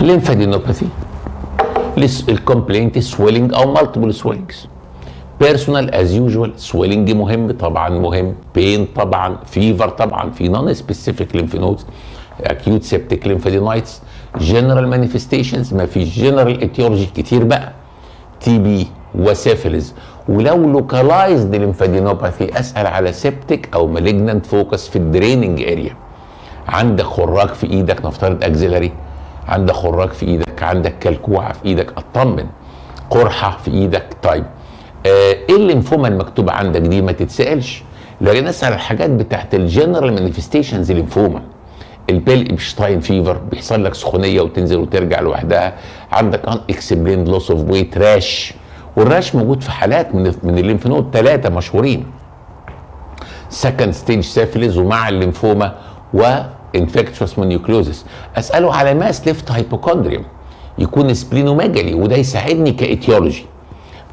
lymphadenopathy. ال complaint swelling أو multiple swellings personal as usual swelling مهم طبعا مهم. pain طبعا fever طبعا. في non specific lymph nodes acute septic lymphadenitis general manifestations ما فيش general etiology كتير بقى. TB و syphilis ولو localized lymphadenopathy اسال على septic أو malignant focus في ال draining area عندك خراج في إيدك نفترض axillary عندك خراج في إيدك عندك كلكوعة في إيدك اطمن قرحة في إيدك طيب. آه إيه الليمفوما المكتوبة عندك دي؟ ما تتسألش. لكن نسال الحاجات بتاعت ال general manifestations lymphoma. ال Pel Ebstein fever بيحصل لك سخونية وتنزل وترجع لوحدها. عندك unexplained loss of weight rash وال rash موجود في حالات من من ال lymph node ثلاثة مشهورين. second stage syphilis ومع ال lymphoma و infectious mononucleosis أسأله على mass left hypochondrium يكون splenomegaly وده يساعدني ك etiology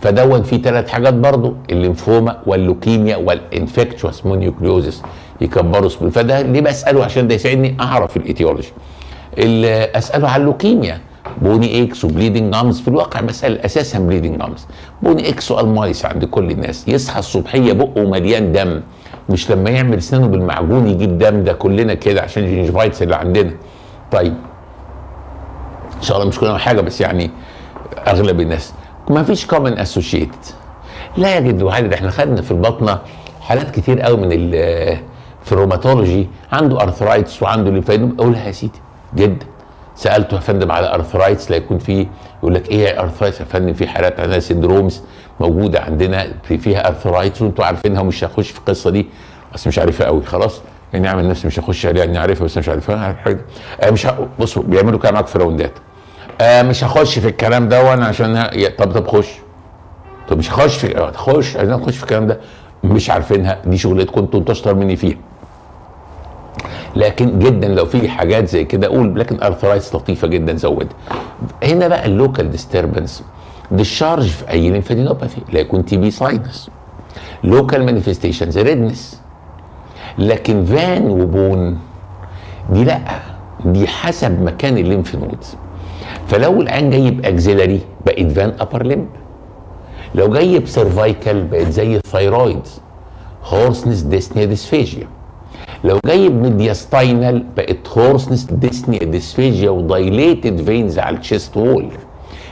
فدون في ثلاث حاجات برضو ال lymphoma وال leukemia وال infectious mononucleosis يكبروا spleen. فده ليه بسأله؟ عشان ده يساعدني أعرف ال etiology أسأله على ال leukemia. bony aches و bleeding gums في الواقع بسال أساسا bleeding gums bony aches والمايس عند كل الناس. يصحى الصبحية بقه مليان دم. مش لما يعمل اسنانه بالمعجون يجيب دم. ده كلنا كده عشان ال gingivitis اللي عندنا. طيب. إن شاء الله مش كلنا حاجة بس يعني أغلب الناس. ما فيش common associated لا يجد وحيد إحنا خدنا في البطنة حالات كتير قوي من في الروماتولوجي عنده ارثرايتس وعنده ليمفادينوم اقولها يا سيدي جدا. سألته يا فندم على ارثرايتس لا يكون في يقول لك إيه ارثرايتس يا فندم؟ في حالات عندنا سندرومز موجودة عندنا في فيها ارثرايتس وأنتوا عارفينها ومش هخش في القصة دي. بس مش عارفها قوي. خلاص يعني أعمل نفسي مش هخش عليها اني عارفها بس مش عارفها. آه مش. بصوا بيعملوا كده معاك في راوندات آه مش هخش في الكلام ده وأنا عشان. طب طب خش. طب مش هخش في خش عايزين نخش في الكلام ده. مش عارفينها. دي شغلتكم أنتوا أنتوا اشطر مني فيها. لكن جدا لو في حاجات زي كده أقول لكن arthritis لطيفة جدا زودها. هنا بقى ال local disturbance discharge في أي lymphadenopathy لا يكون TB sinus local manifestations redness لكن VAN و bone. دي لأ. دي حسب مكان ال lymph nodes فلو العين جاي ب axillary بقت VAN upper limb لو جاي ب cervical بقت زي ال thyroid hoarseness dyspnea dysphagia لو جاي ب mediastinal بقت hoarseness dyspnea dysphagia و dilated veins على ال chest wall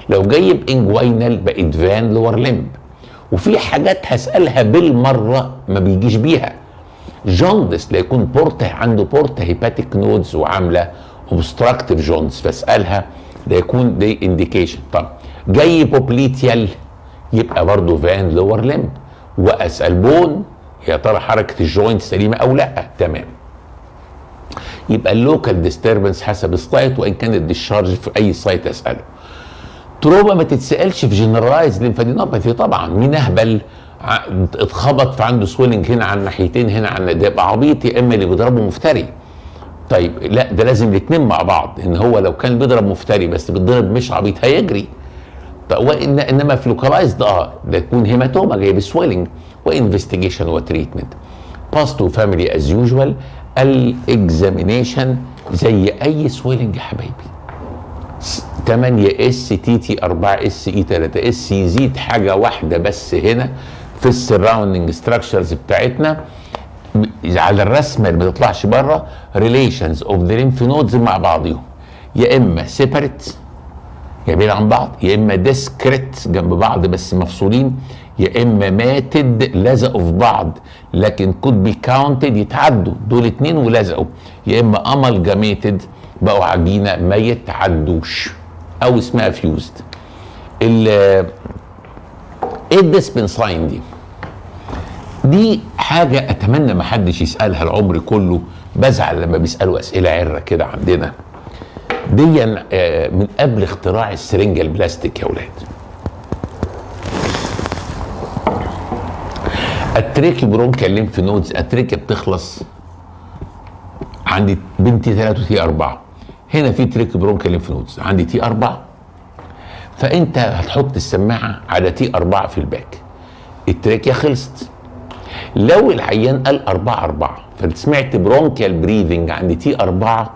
لو جاي ب inguinal بقت VAN lower limb وفي حاجات هسألها بالمرة ما بيجيش بيها. jaundice لا يكون porta عنده porta hepatis nodes وعاملة obstructive jaundice فاسألها. ده يكون دي indication طب جاي popliteal يبقى برضه pain lower limb وأسأل bone يا ترى حركة ال joint سليمة أو لأ. تمام. يبقى ال local disturbance حسب ال site وإن كان ال discharge في أي site أسأله. trauma ما تتسألش في generalized lymphadenopathy طبعا مين أهبل؟ اتخبط فعنده swelling هنا على الناحيتين هنا على ده يبقى عبيط يا إما اللي بيضربه مفتري. طيب لا ده لازم الاثنين مع بعض إن هو لو كان بيضرب مفتري بس بيتضرب مش عبيط هيجري. طيب وإن إنما في localized آه ده يكون hematoma جاي بسويلنج وانفستيجيشن وتريتمنت باستو فاميلي از يوجوال الاكزامينيشن زي أي swelling يا حبايبي. 8 S T T 4 S E 3 S يزيد حاجة واحدة بس هنا في ال surrounding structures بتاعتنا. على الرسمه اللي ما تطلعش بره relations of the lymph nodes مع بعضهم يا إما separate يا بعيد عن بعض يا إما discrete جنب بعض بس مفصولين يا إما matted لزقوا في بعض لكن could be counted يتعدوا. دول اتنين ولزقوا. يا إما amalgamated بقوا عجينة ما يتعدوش. أو اسمها fused ال إيه ال D'Espine sign دي؟ دي حاجة أتمنى ما حدش يسألها العمر كله. بزعل لما بيسألوا أسئلة عرة كده عندنا. دي آه، من قبل اختراع السرنجة البلاستيك يا ولاد. ال tracheobronchial lymph nodes. ال trachea بتخلص عندي بين T 3 T 4 هنا في tracheobronchial lymph nodes. عندي T 4 فأنت هتحط السماعة على T 4 في ال back. ال trachea خلصت. لو العيان قال 4 4 فسمعت bronchial breathing عند T 4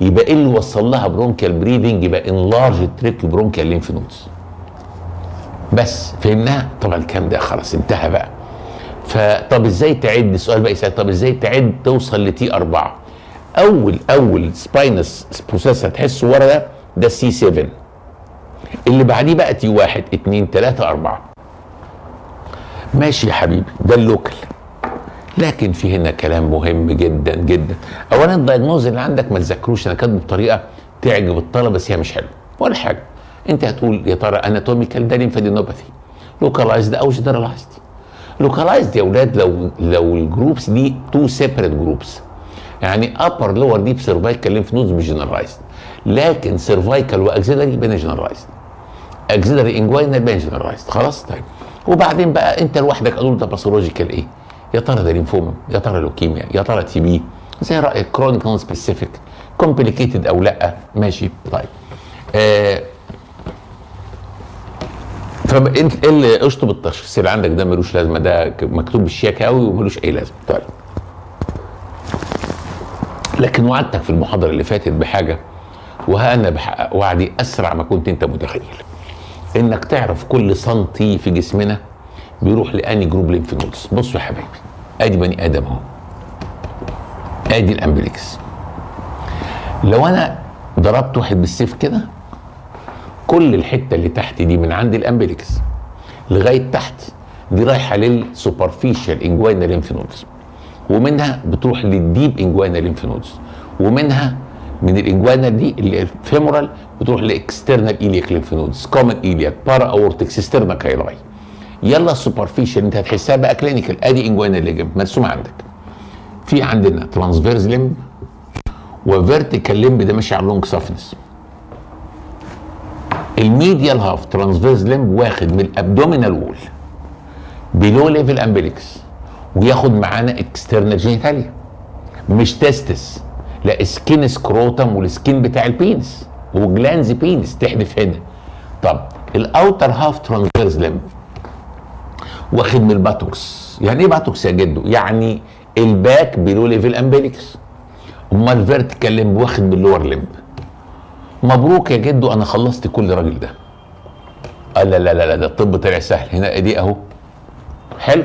يبقى إيه اللي وصل لها bronchial breathing؟ يبقى enlarged tracheobronchial lymph nodes بس فهمناها؟ طبعا الكلام ده خلاص انتهى بقى. فطب إزاي تعد؟ السؤال بقى يسأل طب إزاي تعد توصل ل T 4 أول أول spinous process هتحسه ورا ده ده C 7 اللي بعديه بقى T 1 2 3 4 ماشي يا حبيبي ده ال local. لكن في هنا كلام مهم جدا جدا. اولا ال diagnosis اللي عندك ما تذاكروش أنا كاتبه بطريقة تعجب الطلبة بس هي مش حلوة. ولا حاجة. أنت هتقول يا ترى anatomical ده lymphadenopathy localized أو generalized localized يا أولاد لو لو ال groups دي two separate groups يعني upper lower deep cervical lymph nodes مش generalized لكن cervical و axillary بين generalized axillary inguinal بين generalized خلاص؟ طيب. وبعدين بقى انت لوحدك قالوا ده pathological إيه يا ترى ده ليمفوما يا ترى لوكيميا يا ترى TB زي رايك chronic nonspecific complicated أو لأ. ماشي طيب. آه فانت إيه اللي اشطب التشخيص اللي عندك ده؟ ملوش لازمة. ده مكتوب بالشياكة قوي وملوش أي لازمة. طيب. لكن وعدتك في المحاضرة اللي فاتت بحاجة وها أنا بحقق وعدي أسرع ما كنت أنت متخيل. إنك تعرف كل سنتي في جسمنا بيروح لاني group lymph nodes بصوا يا حبايبي أدي بني آدم أهو. أدي ال umbilicus. لو أنا ضربت واحد بالسيف كده كل الحتة اللي تحت دي من عند ال umbilicus لغاية تحت دي رايحة لل superficial inguinal lymph nodes ومنها بتروح لل deep inguinal lymph nodes ومنها من ال inguinal دي اللي ال femoral بتروح ل external iliac lymph nodes common iliac para-aortic cisterna chyli يلا ال superficial انت هتحسها بقى clinical ادي inguinal ligament مرسوم عندك. في عندنا transverse limb و vertical limb ده ماشي على ال long saphenous ال medial half transverse limb واخد من ال abdominal wall below level umbilicus وياخد معانا external genitalia مش testis لا skin scrotum وال skin بتاع ال penis و glans penis تحدف هنا. طب ال outer half transverse limb واخد من ال buttocks. يعني إيه buttocks يا جدو؟ يعني ال back below level umbilicus أمال vertical limb واخد من ال lower limb مبروك يا جدو أنا خلصت كل راجل ده. قال لا لا لا لا ده الطب طلع سهل. هنا أدي أهو. حلو.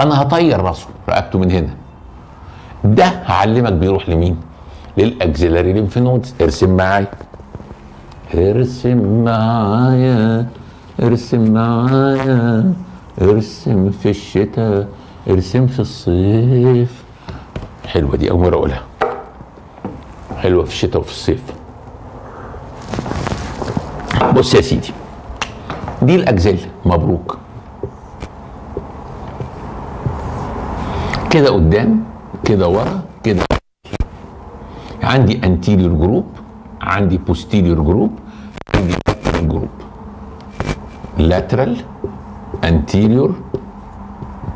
أنا هطير راسه. رقبته من هنا. ده هعلمك بيروح لمين؟ لل axillary lymph nodes ارسم معايا. ارسم معايا. ارسم معايا. ارسم في الشتاء. ارسم في الصيف. حلوة دي أول مرة أقولها. حلوة في الشتاء وفي الصيف. بص يا سيدي. دي ال axilla مبروك. كده قدام كده ورا كده عندي anterior group عندي posterior group عندي group lateral anterior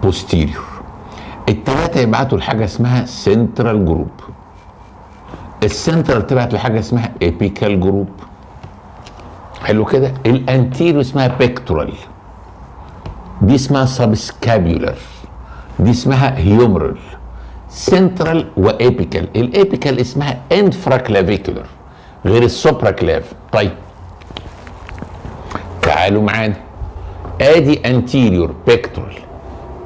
posterior التلاتة يبعتوا لحاجة اسمها central group السنترال تبعت لحاجة اسمها apical group حلو كده؟ ال anterior اسمها pectoral دي اسمها subscapular دي اسمها humeral central و apical ال apical اسمها infraclavicular غير ال supraclav طيب. تعالوا معانا. آدي anterior pectoral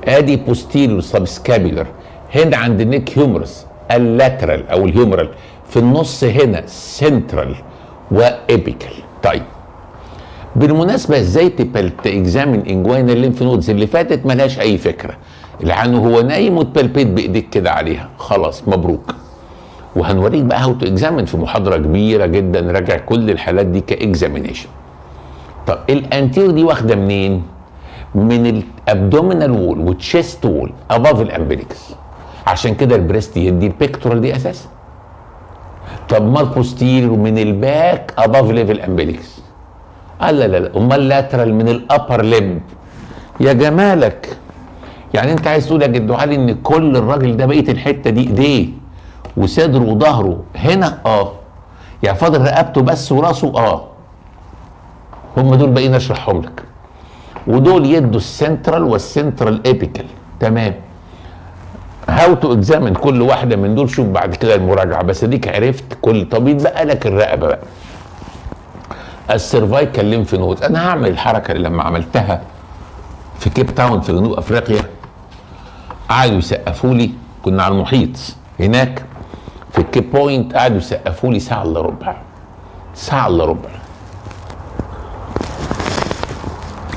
آدي posterior subscapular هنا عند ال neck humerus ال lateral أو ال humeral في النص هنا central و apical طيب. بالمناسبة إزاي تبقى ت examine inguinal ال lymph nodes اللي فاتت ملهاش أي فكرة. العيان هو نايم وت palpate بإيديك كده عليها. خلاص مبروك. وهنوريك بقى how to examine في محاضرة كبيرة جدا راجع كل الحالات دي ك examination طب ال anterior دي واخدة منين؟ من ال abdominal wall وال chest wall above ال umbilicus عشان كده ال breast يدي ال pectoral دي أساسا. طب ما ال posterior من ال back above level umbilicus قال لا لا لا. أمال lateral من ال upper limb يا جمالك. يعني انت عايز تقول يا جدو علي ان كل الراجل ده بقيه الحتة دي ايديه وصدره وظهره هنا؟ آه. يعني فاضل رقبته بس وراسه؟ آه. هم دول باقيين اشرحهم لك. ودول يدوا ال central وال central apical. تمام. how to examine كل واحدة من دول. شوف بعد كده المراجعة. بس اديك عرفت كل. طب يتبقى لك الرقبة بقى. ال cervical lymph node. أنا هعمل الحركة اللي لما عملتها في كيب تاون في جنوب أفريقيا. قعدوا يسقفوا لي كنا على المحيط. هناك في ال Cape Point قعدوا يسقفوا لي ساعة إلا ربع. ساعة إلا ربع.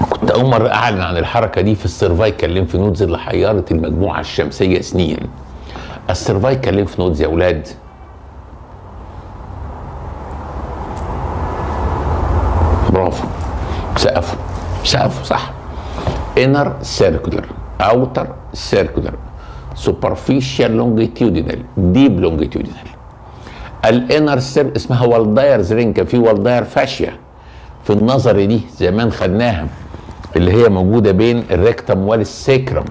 كنت أول مرة أعلن عن الحركة دي في ال cervical lymph nodes اللي حيرت المجموعة الشمسية سنين ال cervical lymph nodes يا أولاد برافو. سقفوا. سقفوا صح. Inner circular. Outer circular superficial longitudinal deep longitudinal. ال inner cir اسمها Waldeyer's ring كان في Waldeyer fascia في النظر دي زمان خدناها اللي هي موجودة بين ال rectum وال sacrum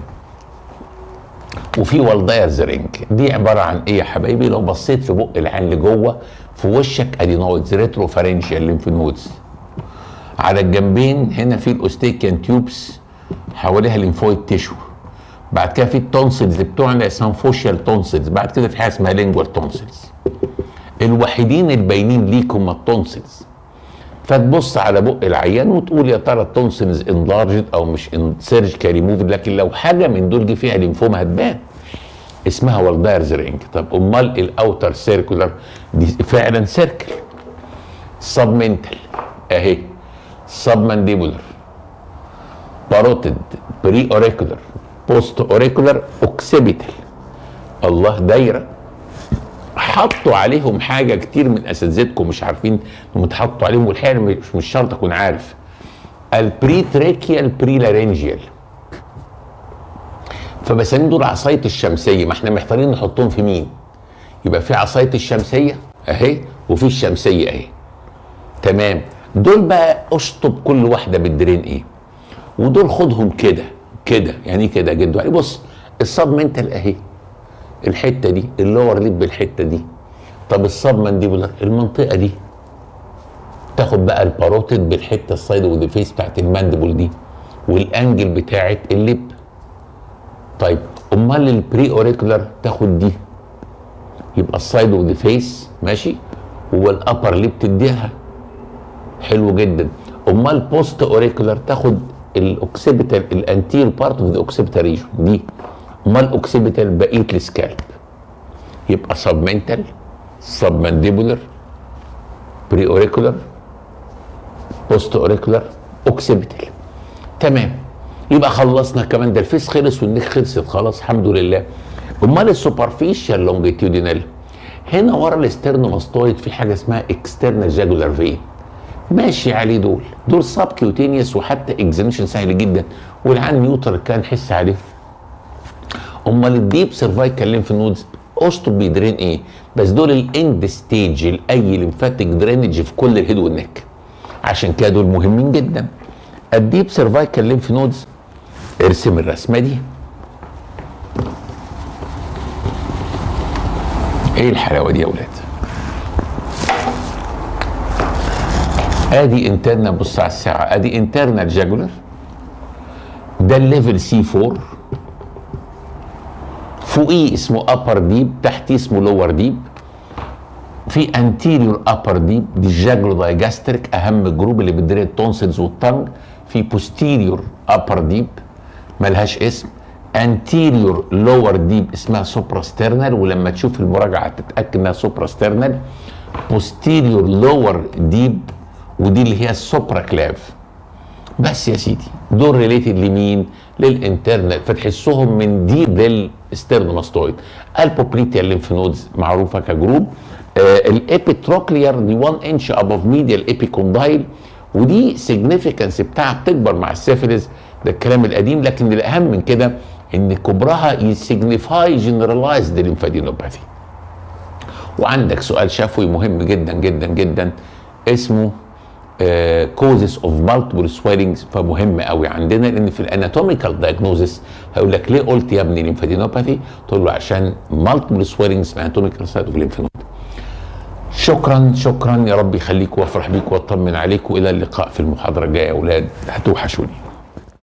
وفي Waldeyer's ring دي عبارة عن إيه يا حبايبي؟ لو بصيت في بق العيان لجوه في وشك adenoids retropharyngeal lymph nodes على الجنبين هنا في ال Eustachian tubes حواليها lymphoid tissue بعد كده في ال tonsils بتوعنا اسمها faucial tonsils بعد كده في حاجة اسمها lingual tonsils الوحيدين الباينين ليك هم ال tonsils فتبص على بق العيان وتقول يا ترى التونسلز انلارجد أو مش سيرجيكالي موفد لكن لو حاجة من دول جه فيها ليمفوما هتبان. اسمها Waldeyer's ring طب أمال ال outer circular دي فعلا circle submental أهي. submandibular parotid preauricular postauricular occipital الله دايرة. حطوا عليهم حاجة كتير من أساتذتكم مش عارفين إنهم اتحطوا عليهم والحقيقة مش مش شرط أكون عارف. ال pretracheal prelaryngeal فبسميهم دول عصاية الشمسية ما إحنا محتارين نحطهم في مين؟ يبقى في عصاية الشمسية أهي وفي الشمسية أهي. تمام. دول بقى اشطب كل واحدة بت drain إيه. ودول خدهم كده كده يعني إيه كده يا جدو يعني بص ال submental أهي الحتة دي ال lower lip بالحتة دي. طب ال submandibular المنطقة دي تاخد بقى ال parotid بالحتة ال side of الفيس بتاعت ال mandible دي وال angle بتاعت ال lip. طيب أمال ال preauricular تاخد دي يبقى ال side of face ماشي؟ وال upper lip تديها. حلو جدا. أمال postauricular تاخد ال occipital ال anterior part of the occipital region دي امال occipital بقية ال scalp. يبقى submental submandibular preauricular postauricular occipital تمام. يبقى خلصنا كمان. ده ال face خلص وال neck خلصت. خلاص الحمد لله. امال ال superficial longitudinal هنا ورا ال sternomastoid في حاجة اسمها external jugular vein ماشي عليه دول. دول subcutaneous وحتى examination سهل جدا. والعيان neutral كان نحس عليه. أمال ال deep cervical lymph nodes اشطب بي drain إيه؟ بس دول ال end stage لأي lymphatic drainage في كل ال head وال neck. عشان كده دول مهمين جدا. ال deep cervical lymph nodes ارسم الرسمة دي. إيه الحلاوة دي يا أولاد ادي internal بص على الساعة ادي internal jugular ده ال level C 4 فوقيه اسمه upper deep تحتيه اسمه lower deep في anterior upper deep دي ال jugulodigastric أهم group اللي بت drain ال tonsils وال tongue في posterior upper deep ملهاش اسم. anterior lower deep اسمها suprasternal ولما تشوف المراجعة تتأكد إنها suprasternal posterior lower deep ودي اللي هي ال supraclav بس يا سيدي دول related لمين؟ لل internal فتحسهم من deep لل sternomastoid ال popliteal lymph nodes معروفة ك group. آه ال epitrochlear دي 1 inch above medial epicondyle ودي significance بتاعها بتكبر مع السيفيلز ده الكلام القديم. لكن الأهم من كده إن كبرها ي signify generalized lymphadenopathy. وعندك سؤال شفوي مهم جدا جدا جدا اسمه causes of multiple swellings فمهم قوي عندنا لأن في ال anatomical diagnosis هيقول لك ليه قلت يا ابني lymphadenopathy؟ تقول له عشان multiple swellings في anatomical site of lymph node. شكرا شكرا يا رب يخليك وافرح بيك واطمن عليك وإلى اللقاء في المحاضرة الجاية يا أولاد هتوحشوني.